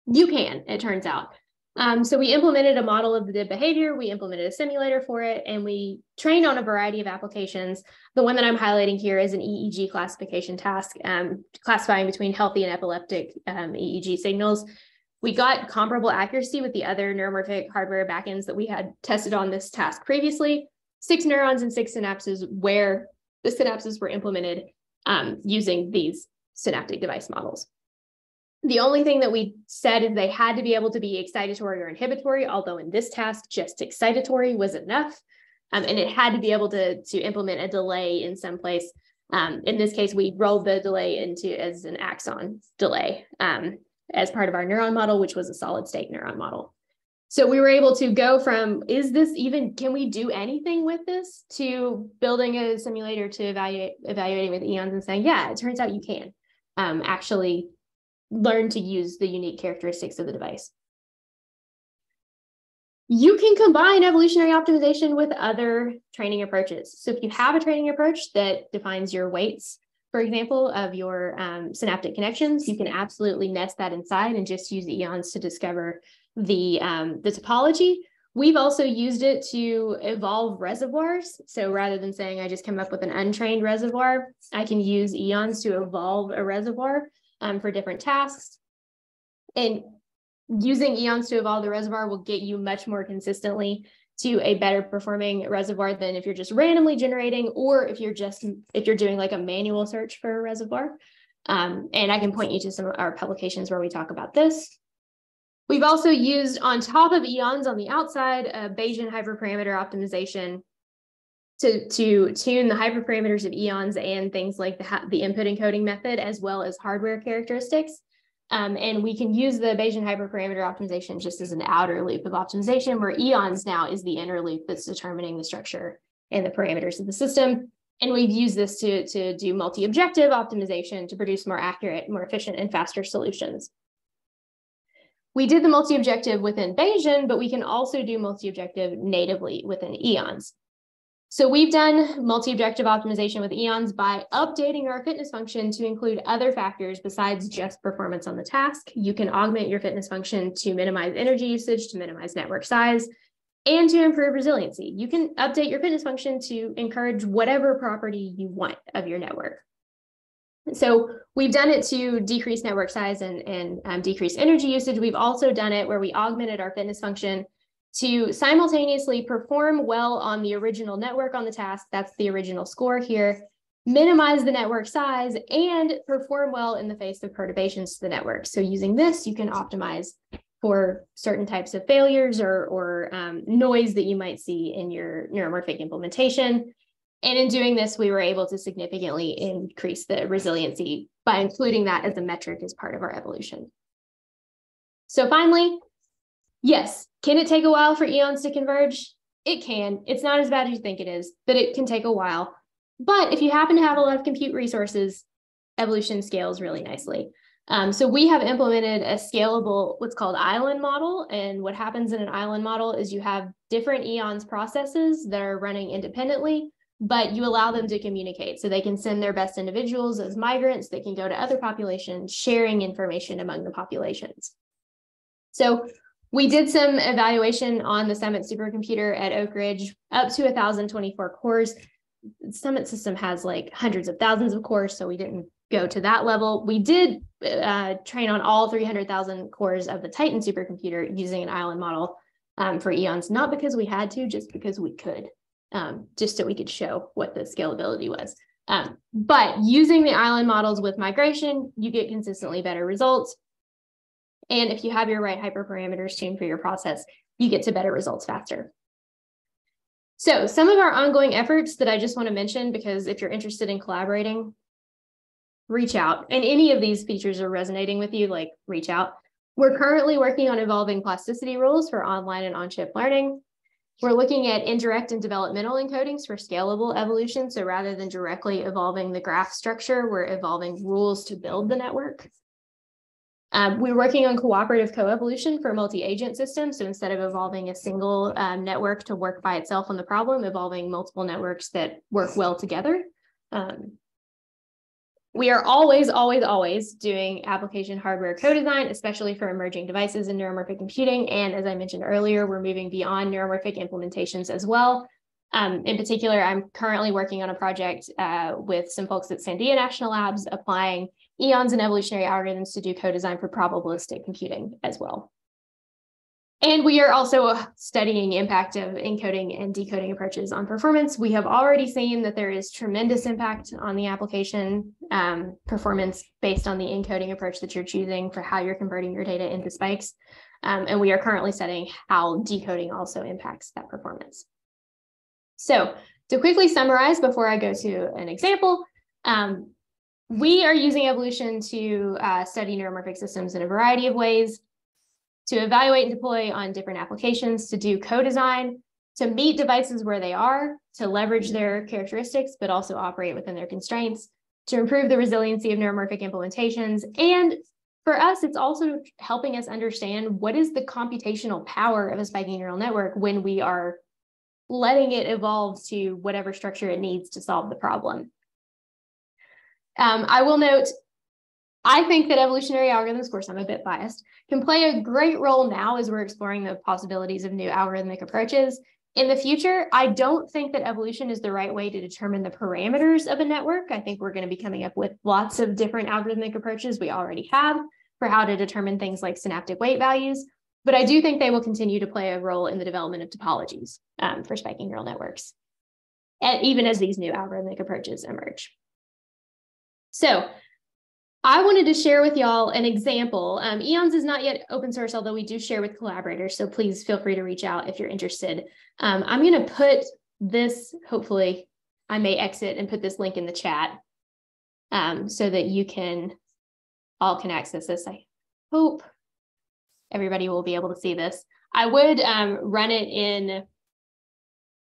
Speaker 2: You can, it turns out. Um, so we implemented a model of the behavior, we implemented a simulator for it, and we trained on a variety of applications. The one that I'm highlighting here is an EEG classification task, um, classifying between healthy and epileptic um, EEG signals. We got comparable accuracy with the other neuromorphic hardware backends that we had tested on this task previously. Six neurons and six synapses where the synapses were implemented um, using these synaptic device models. The only thing that we said is they had to be able to be excitatory or inhibitory, although in this task, just excitatory was enough. Um, and it had to be able to, to implement a delay in some place. Um, in this case, we rolled the delay into as an axon delay um, as part of our neuron model, which was a solid state neuron model. So we were able to go from, is this even, can we do anything with this to building a simulator to evaluate, evaluating with EONS and saying, yeah, it turns out you can um, actually learn to use the unique characteristics of the device. You can combine evolutionary optimization with other training approaches. So if you have a training approach that defines your weights, for example, of your um, synaptic connections, you can absolutely nest that inside and just use EONS to discover the, um, the topology. We've also used it to evolve reservoirs. So rather than saying I just come up with an untrained reservoir, I can use EONS to evolve a reservoir um, for different tasks. And using EONS to evolve the reservoir will get you much more consistently to a better performing reservoir than if you're just randomly generating or if you're just if you're doing like a manual search for a reservoir. Um, and I can point you to some of our publications where we talk about this. We've also used on top of EONS on the outside, a Bayesian hyperparameter optimization to, to tune the hyperparameters of EONS and things like the, the input encoding method, as well as hardware characteristics. Um, and we can use the Bayesian hyperparameter optimization just as an outer loop of optimization, where EONS now is the inner loop that's determining the structure and the parameters of the system. And we've used this to, to do multi-objective optimization to produce more accurate, more efficient, and faster solutions. We did the multi-objective within Bayesian, but we can also do multi-objective natively within EONS. So we've done multi-objective optimization with EONS by updating our fitness function to include other factors besides just performance on the task. You can augment your fitness function to minimize energy usage, to minimize network size, and to improve resiliency. You can update your fitness function to encourage whatever property you want of your network. So we've done it to decrease network size and, and um, decrease energy usage. We've also done it where we augmented our fitness function to simultaneously perform well on the original network on the task, that's the original score here, minimize the network size, and perform well in the face of perturbations to the network. So using this, you can optimize for certain types of failures or, or um, noise that you might see in your neuromorphic implementation. And in doing this, we were able to significantly increase the resiliency by including that as a metric as part of our evolution. So finally, yes, can it take a while for EONS to converge? It can. It's not as bad as you think it is, but it can take a while. But if you happen to have a lot of compute resources, evolution scales really nicely. Um, so we have implemented a scalable, what's called island model. And what happens in an island model is you have different EONS processes that are running independently, but you allow them to communicate. So they can send their best individuals as migrants, they can go to other populations, sharing information among the populations. So we did some evaluation on the Summit supercomputer at Oak Ridge, up to 1,024 cores. Summit system has like hundreds of thousands of cores, so we didn't go to that level. We did uh, train on all 300,000 cores of the Titan supercomputer using an island model um, for EONS, not because we had to, just because we could, um, just so we could show what the scalability was. Um, but using the island models with migration, you get consistently better results. And if you have your right hyperparameters tuned for your process, you get to better results faster. So some of our ongoing efforts that I just want to mention, because if you're interested in collaborating, reach out. And any of these features are resonating with you, like reach out. We're currently working on evolving plasticity rules for online and on-chip learning. We're looking at indirect and developmental encodings for scalable evolution. So rather than directly evolving the graph structure, we're evolving rules to build the network. Um, we're working on cooperative coevolution for multi-agent systems. So instead of evolving a single um, network to work by itself on the problem, evolving multiple networks that work well together. Um, we are always, always, always doing application hardware co-design, especially for emerging devices in neuromorphic computing. And as I mentioned earlier, we're moving beyond neuromorphic implementations as well. Um, in particular, I'm currently working on a project uh, with some folks at Sandia National Labs applying EONS and evolutionary algorithms to do co-design for probabilistic computing as well. And we are also studying impact of encoding and decoding approaches on performance. We have already seen that there is tremendous impact on the application um, performance based on the encoding approach that you're choosing for how you're converting your data into spikes. Um, and we are currently studying how decoding also impacts that performance. So to quickly summarize before I go to an example, um, we are using evolution to uh, study neuromorphic systems in a variety of ways, to evaluate and deploy on different applications, to do co-design, to meet devices where they are, to leverage their characteristics, but also operate within their constraints, to improve the resiliency of neuromorphic implementations. And for us, it's also helping us understand what is the computational power of a spiking neural network when we are letting it evolve to whatever structure it needs to solve the problem. Um, I will note, I think that evolutionary algorithms, of course, I'm a bit biased, can play a great role now as we're exploring the possibilities of new algorithmic approaches. In the future, I don't think that evolution is the right way to determine the parameters of a network. I think we're going to be coming up with lots of different algorithmic approaches we already have for how to determine things like synaptic weight values. But I do think they will continue to play a role in the development of topologies um, for spiking neural networks, and even as these new algorithmic approaches emerge. So I wanted to share with y'all an example. Um, EONS is not yet open source, although we do share with collaborators. So please feel free to reach out if you're interested. Um, I'm going to put this, hopefully, I may exit and put this link in the chat um, so that you can all can access this. I hope everybody will be able to see this. I would um, run it in,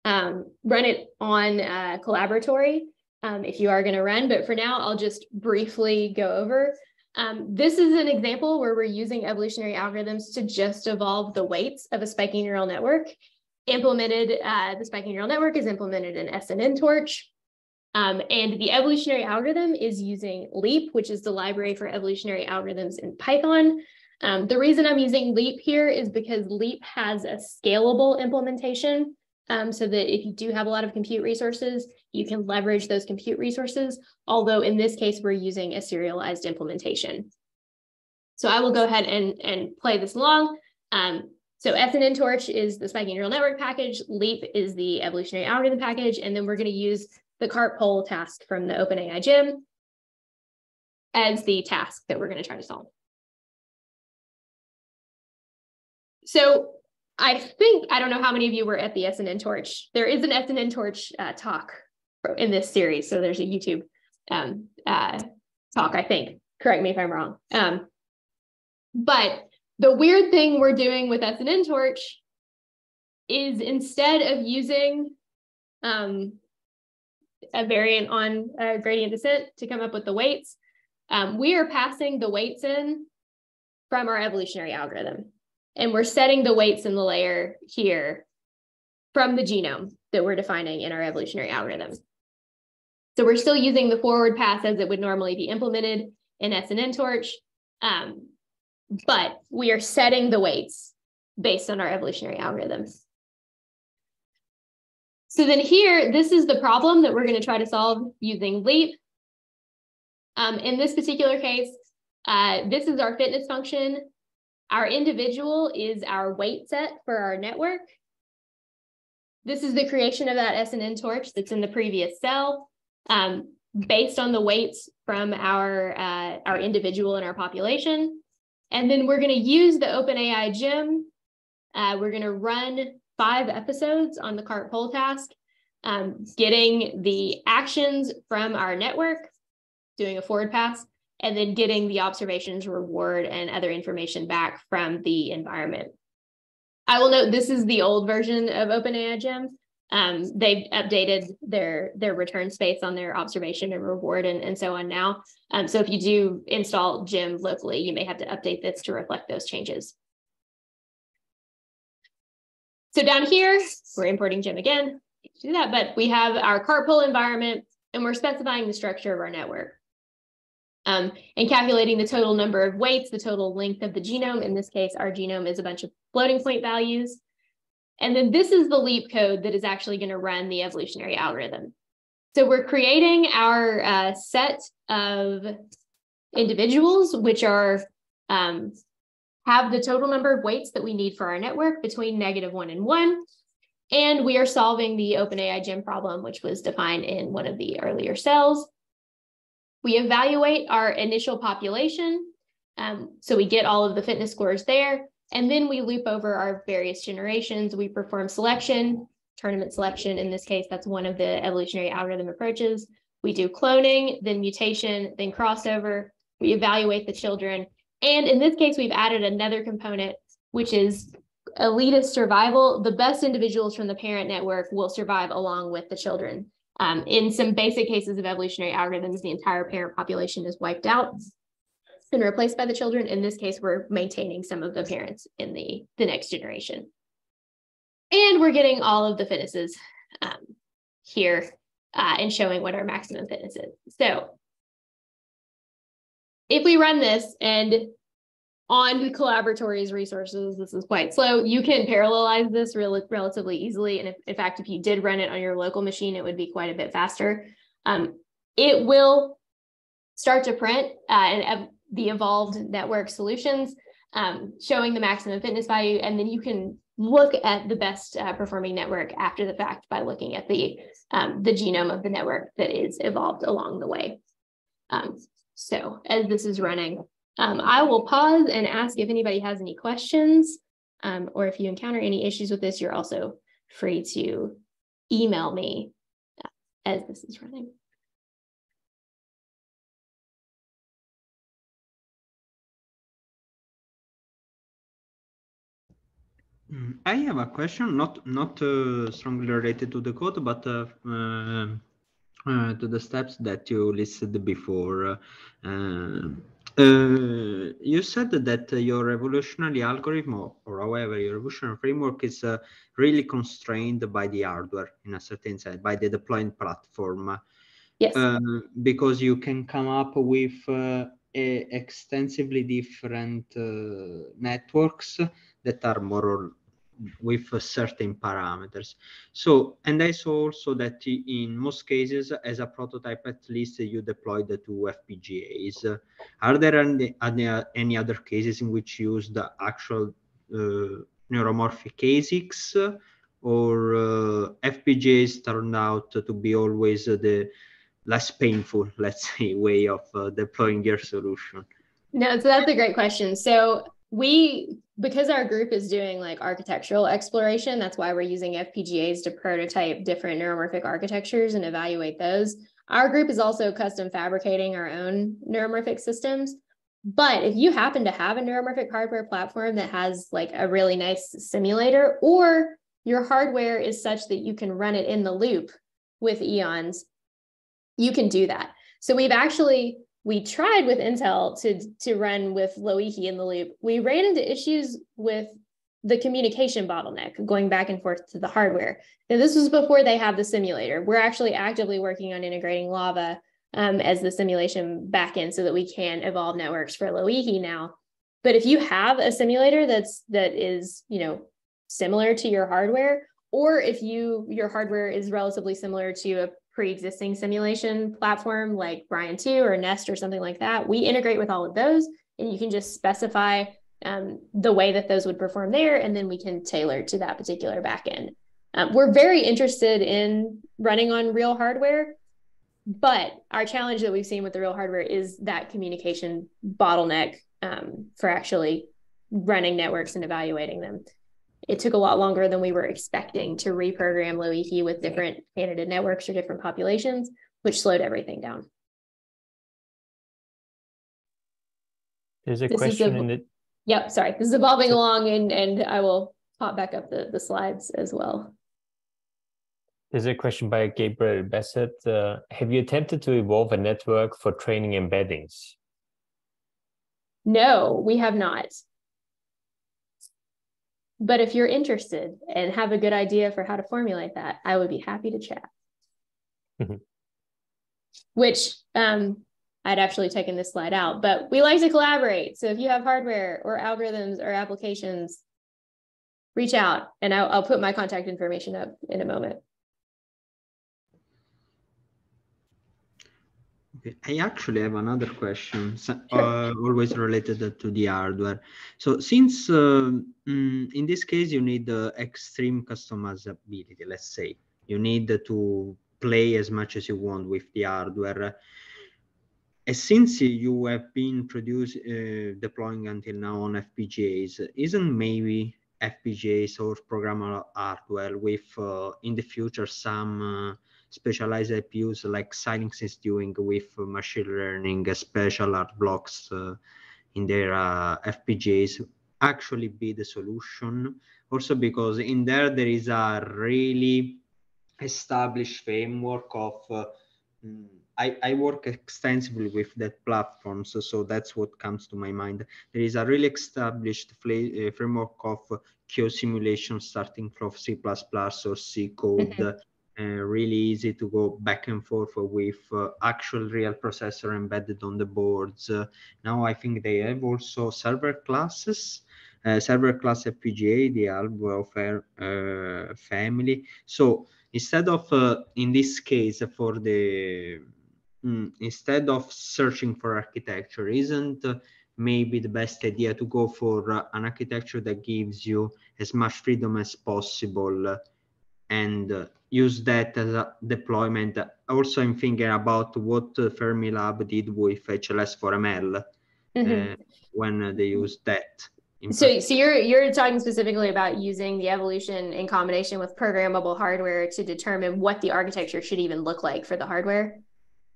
Speaker 2: um, run it on uh, Colaboratory um, if you are going to run. But for now, I'll just briefly go over. Um, this is an example where we're using evolutionary algorithms to just evolve the weights of a spiking neural network. Implemented, uh, the spiking neural network is implemented in snnTorch. Um, and the evolutionary algorithm is using LEAP, which is the library for evolutionary algorithms in Python. Um, the reason I'm using LEAP here is because LEAP has a scalable implementation um, so that if you do have a lot of compute resources, you can leverage those compute resources. Although in this case, we're using a serialized implementation. So I will go ahead and, and play this along. Um, so snnTorch is the spiking neural network package. LEAP is the evolutionary algorithm package. And then we're going to use the cart pole task from the OpenAI gym as the task that we're going to try to solve. So I think, I don't know how many of you were at the snnTorch. There is an snnTorch uh, talk in this series. So there's a YouTube um, uh, talk, I think. Correct me if I'm wrong. Um, but the weird thing we're doing with snnTorch is instead of using um, a variant on uh, gradient descent to come up with the weights, um, we are passing the weights in from our evolutionary algorithm. And we're setting the weights in the layer here from the genome that we're defining in our evolutionary algorithm. So we're still using the forward pass as it would normally be implemented in snnTorch, um, but we are setting the weights based on our evolutionary algorithms. So then here, this is the problem that we're going to try to solve using LEAP. Um, in this particular case, uh, this is our fitness function our individual is our weight set for our network. This is the creation of that snnTorch that's in the previous cell um, based on the weights from our, uh, our individual in our population. And then we're going to use the OpenAI gym. Uh, we're going to run five episodes on the cart pole task, um, getting the actions from our network, doing a forward pass, and then getting the observations reward and other information back from the environment. I will note this is the old version of OpenAI Gym. Um, they've updated their their return space on their observation and reward and, and so on now. Um, so if you do install Gym locally, you may have to update this to reflect those changes. So down here, we're importing Gym again. Do that, but we have our cartpole environment and we're specifying the structure of our network. Um, and calculating the total number of weights, the total length of the genome. In this case, our genome is a bunch of floating point values. And then this is the LEAP code that is actually going to run the evolutionary algorithm. So we're creating our uh, set of individuals, which are um, have the total number of weights that we need for our network between negative one and one. And we are solving the OpenAI gym problem, which was defined in one of the earlier cells. We evaluate our initial population. Um, so we get all of the fitness scores there. And then we loop over our various generations. We perform selection, tournament selection. In this case, that's one of the evolutionary algorithm approaches. We do cloning, then mutation, then crossover. We evaluate the children. And in this case, we've added another component, which is elitist survival. The best individuals from the parent network will survive along with the children. Um, in some basic cases of evolutionary algorithms, the entire parent population is wiped out and replaced by the children. In this case, we're maintaining some of the parents in the, the next generation. And we're getting all of the fitnesses um, here uh, and showing what our maximum fitness is. So if we run this and on the Colaboratory's resources, this is quite slow. You can parallelize this really relatively easily. And if, in fact, if you did run it on your local machine, it would be quite a bit faster. Um, it will start to print uh, and the evolved network solutions, um, showing the maximum fitness value. And then you can look at the best uh, performing network after the fact by looking at the, um, the genome of the network that is evolved along the way. Um, so as this is running, um, I will pause and ask if anybody has any questions, um, or if you encounter any issues with this, you're also free to email me uh, as this is running.
Speaker 3: Mm, I have a question, not not uh, strongly related to the code, but uh, uh, uh to the steps that you listed before. Uh, uh, you said that your evolutionary algorithm, or, or however, your evolutionary framework is really constrained by the hardware in a certain sense, by the deploying platform.
Speaker 2: Yes.
Speaker 3: because you can come up with extensively different networks that are more or with certain parameters. So, and I saw also that in most cases, as a prototype, at least you deployed the two FPGAs. Are there any, any any other cases in which you use the actual uh, neuromorphic ASICs or uh, FPGAs turned out to be always the less painful, let's say, way of uh, deploying your solution?
Speaker 2: No, so that's a great question. So we because our group is doing like architectural exploration that's why we're using FPGAs to prototype different neuromorphic architectures and evaluate those. Our group is also custom fabricating our own neuromorphic systems. But if you happen to have a neuromorphic hardware platform that has like a really nice simulator or your hardware is such that you can run it in the loop with EONS you can do that. So we've actually we tried with Intel to to run with Loihi in the loop. We ran into issues with the communication bottleneck going back and forth to the hardware. Now, this was before they have the simulator. We're actually actively working on integrating Lava um, as the simulation backend so that we can evolve networks for Loihi now. But if you have a simulator that's that is you know similar to your hardware, or if you your hardware is relatively similar to a pre-existing simulation platform like Brian 2 or NEST or something like that, we integrate with all of those and you can just specify um, the way that those would perform there, and then we can tailor to that particular backend. Um, we're very interested in running on real hardware, but our challenge that we've seen with the real hardware is that communication bottleneck um, for actually running networks and evaluating them it took a lot longer than we were expecting to reprogram Loihi with different candidate networks or different populations, which slowed everything down.
Speaker 1: There's a this question in the
Speaker 2: Yep, sorry. This is evolving so, along and and I will pop back up the, the slides as well.
Speaker 1: There's a question by Gabriel Bassett. Uh, have you attempted to evolve a network for training embeddings?
Speaker 2: No, we have not. But if you're interested and have a good idea for how to formulate that, I would be happy to chat. Mm-hmm. Which um, I'd actually taken this slide out, but we like to collaborate. So if you have hardware or algorithms or applications, reach out and I'll, I'll put my contact information up in a moment.
Speaker 3: Okay. I actually have another question, uh, always related to the hardware. So since uh, mm, in this case you need uh, extreme customizability, let's say, you need to play as much as you want with the hardware. And since you have been produce, uh, deploying until now on FPGAs, isn't maybe FPGAs or programmable hardware with uh, in the future some uh, specialized APUs like Xilinx is doing with machine learning, uh, special art blocks uh, in their uh, FPGAs actually be the solution. Also because in there, there is a really established framework of uh, mm, I, I, work extensively with that platform, so, so that's what comes to my mind. There is a really established uh, framework of QO simulation starting from C++ or C code, mm -hmm uh, really easy to go back and forth with uh, actual real processor embedded on the boards. Uh, now I think they have also server classes, uh, server class FPGA, the Alveo uh, family. So instead of, uh, in this case, for the, mm, instead of searching for architecture, isn't maybe the best idea to go for an architecture that gives you as much freedom as possible and use that as a deployment. Also, I'm thinking about what Fermilab did with hls4ml mm-hmm. uh, when they used that.
Speaker 2: So, so you're you're talking specifically about using the evolution in combination with programmable hardware to determine what the architecture should even look like for the hardware.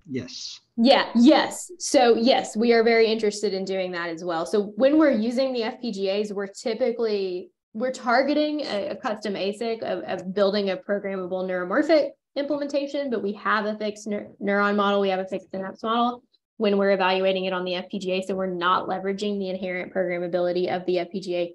Speaker 3: Yes.
Speaker 2: Yeah. Yes. So yes, we are very interested in doing that as well. So when we're using the FPGAs, we're typically we're targeting a, a custom ASIC of, of, building a programmable neuromorphic implementation, but we have a fixed neur neuron model, we have a fixed synapse model when we're evaluating it on the FPGA. So we're not leveraging the inherent programmability of the FPGA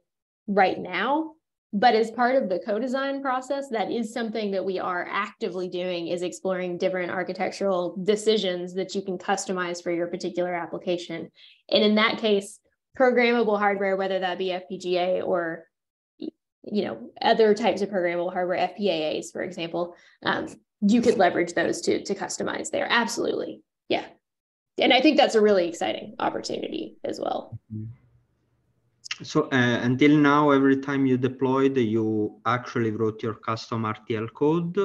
Speaker 2: right now. But as part of the co-design process, that is something that we are actively doing is exploring different architectural decisions that you can customize for your particular application. And in that case, programmable hardware, whether that be FPGA or you know, other types of programmable hardware, FPAAs, for example, um, you could leverage those to, to customize there. Absolutely. Yeah. And I think that's a really exciting opportunity as well. Mm-hmm.
Speaker 3: So uh, until now, every time you deployed, you actually wrote your custom RTL code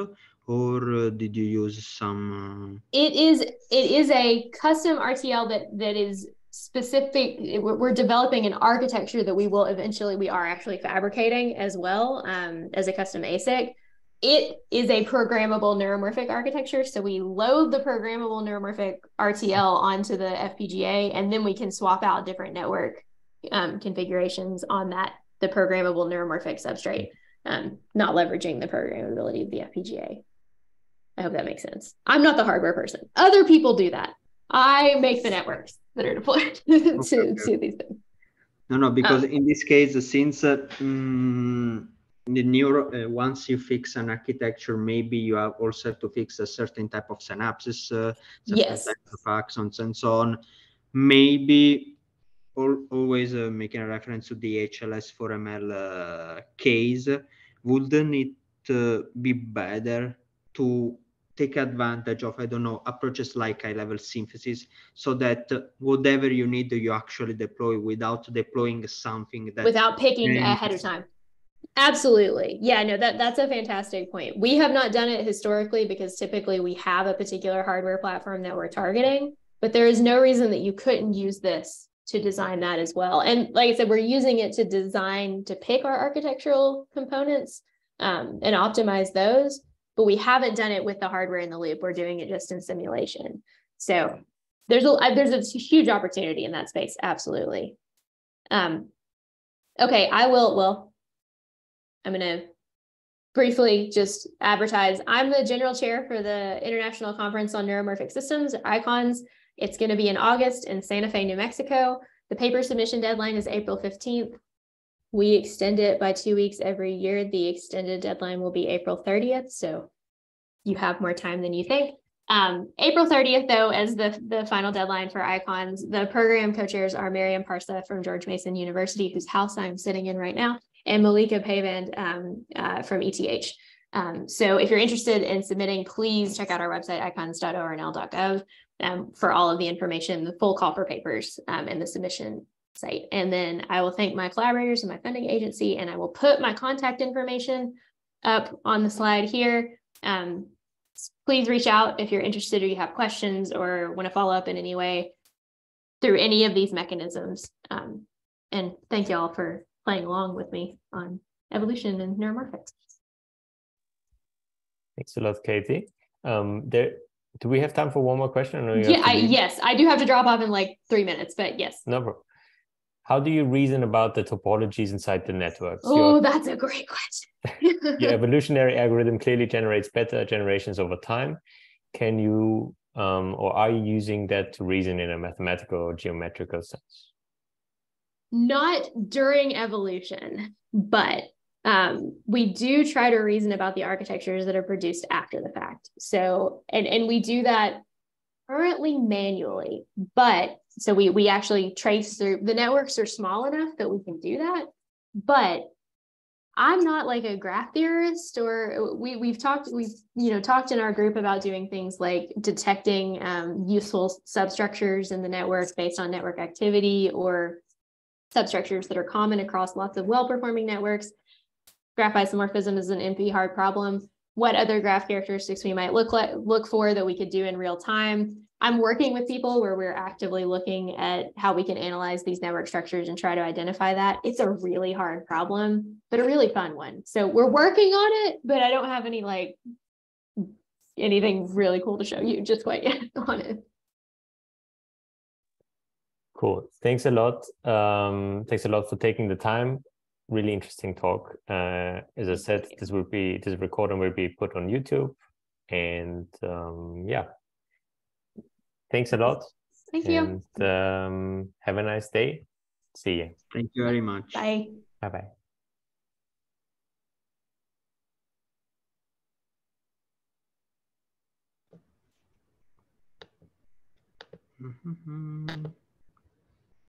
Speaker 3: or uh, did you use some?
Speaker 2: Uh... It is, it is a custom RTL that, that is specific we're developing an architecture that we will eventually we are actually fabricating as well um, as a custom asic. It is a programmable neuromorphic architecture so we load the programmable neuromorphic rtl onto the fpga and then we can swap out different network um, configurations on that the programmable neuromorphic substrate um, not leveraging the programmability of the fpga i hope that makes sense. I'm not the hardware person. Other people do that i make the networks that are deployed to, okay. to these things.
Speaker 3: No, no, because um, in this case, since uh, um, the neuro, uh, once you fix an architecture, maybe you have also have to fix a certain type of synapses, uh,
Speaker 2: yes.
Speaker 3: of axons, and so on. Maybe all, always uh, making a reference to the hls4ml uh, case, wouldn't it uh, be better to take advantage of i don't know approaches like high level synthesis so that whatever you need you actually deploy without deploying something that
Speaker 2: without picking ahead of time. Absolutely. Yeah no that that's a fantastic point. We have not done it historically because typically we have a particular hardware platform that we're targeting but there is no reason that you couldn't use this to design that as well. And like i said we're using it to design to pick our architectural components um, and optimize those but we haven't done it with the hardware in the loop. We're doing it just in simulation. So there's a there's a huge opportunity in that space. Absolutely. Um, okay, I will. Well, I'm going to briefly just advertise. I'm the general chair for the International Conference on Neuromorphic Systems, ICONS. It's going to be in August in Santa Fe, New Mexico. The paper submission deadline is April 15th. We extend it by two weeks every year. The extended deadline will be April 30th. So you have more time than you think. Um, April 30th, though, as the, the final deadline for icons, the program co-chairs are Maryam Parsa from George Mason University, whose house I'm sitting in right now, and Melika Payvand um, uh, from ETH. Um, so if you're interested in submitting, please check out our website, icons.ornl.gov um, for all of the information, the full call for papers um, and the submission site. And then I will thank my collaborators and my funding agency, and I will put my contact information up on the slide here. Um, please reach out if you're interested or you have questions or want to follow up in any way through any of these mechanisms. Um, and thank you all for playing along with me on evolution and neuromorphics.
Speaker 1: Thanks a lot, Katie. Um, there, do we have time for one more question?
Speaker 2: yeah, I, yes, I do have to drop off in like three minutes, but yes.
Speaker 1: No problem. How do you reason about the topologies inside the networks?
Speaker 2: Oh, Your, that's a great question.
Speaker 1: your evolutionary algorithm clearly generates better generations over time. Can you um, or are you using that to reason in a mathematical or geometrical sense?
Speaker 2: Not during evolution, but um, we do try to reason about the architectures that are produced after the fact. So, and, and we do that currently manually, but so we we actually trace through the networks are small enough that we can do that. But I'm not like a graph theorist or we we've talked we've you know talked in our group about doing things like detecting um, useful substructures in the network based on network activity or substructures that are common across lots of well-performing networks. Graph isomorphism is an NP hard problem what other graph characteristics we might look like look for that we could do in real time. I'm working with people where we're actively looking at how we can analyze these network structures and try to identify that. It's a really hard problem, but a really fun one. So we're working on it, but I don't have any like anything really cool to show you just quite yet on it.
Speaker 1: Cool. Thanks a lot. Um, thanks a lot for taking the time really interesting talk. Uh, as I said, this will be this recording will be put on YouTube, and um, yeah, thanks a lot.
Speaker 2: Thank
Speaker 1: you. And um, have a nice day. See you.
Speaker 3: Thank you very much.
Speaker 2: Bye.
Speaker 1: Bye bye. Mm-hmm.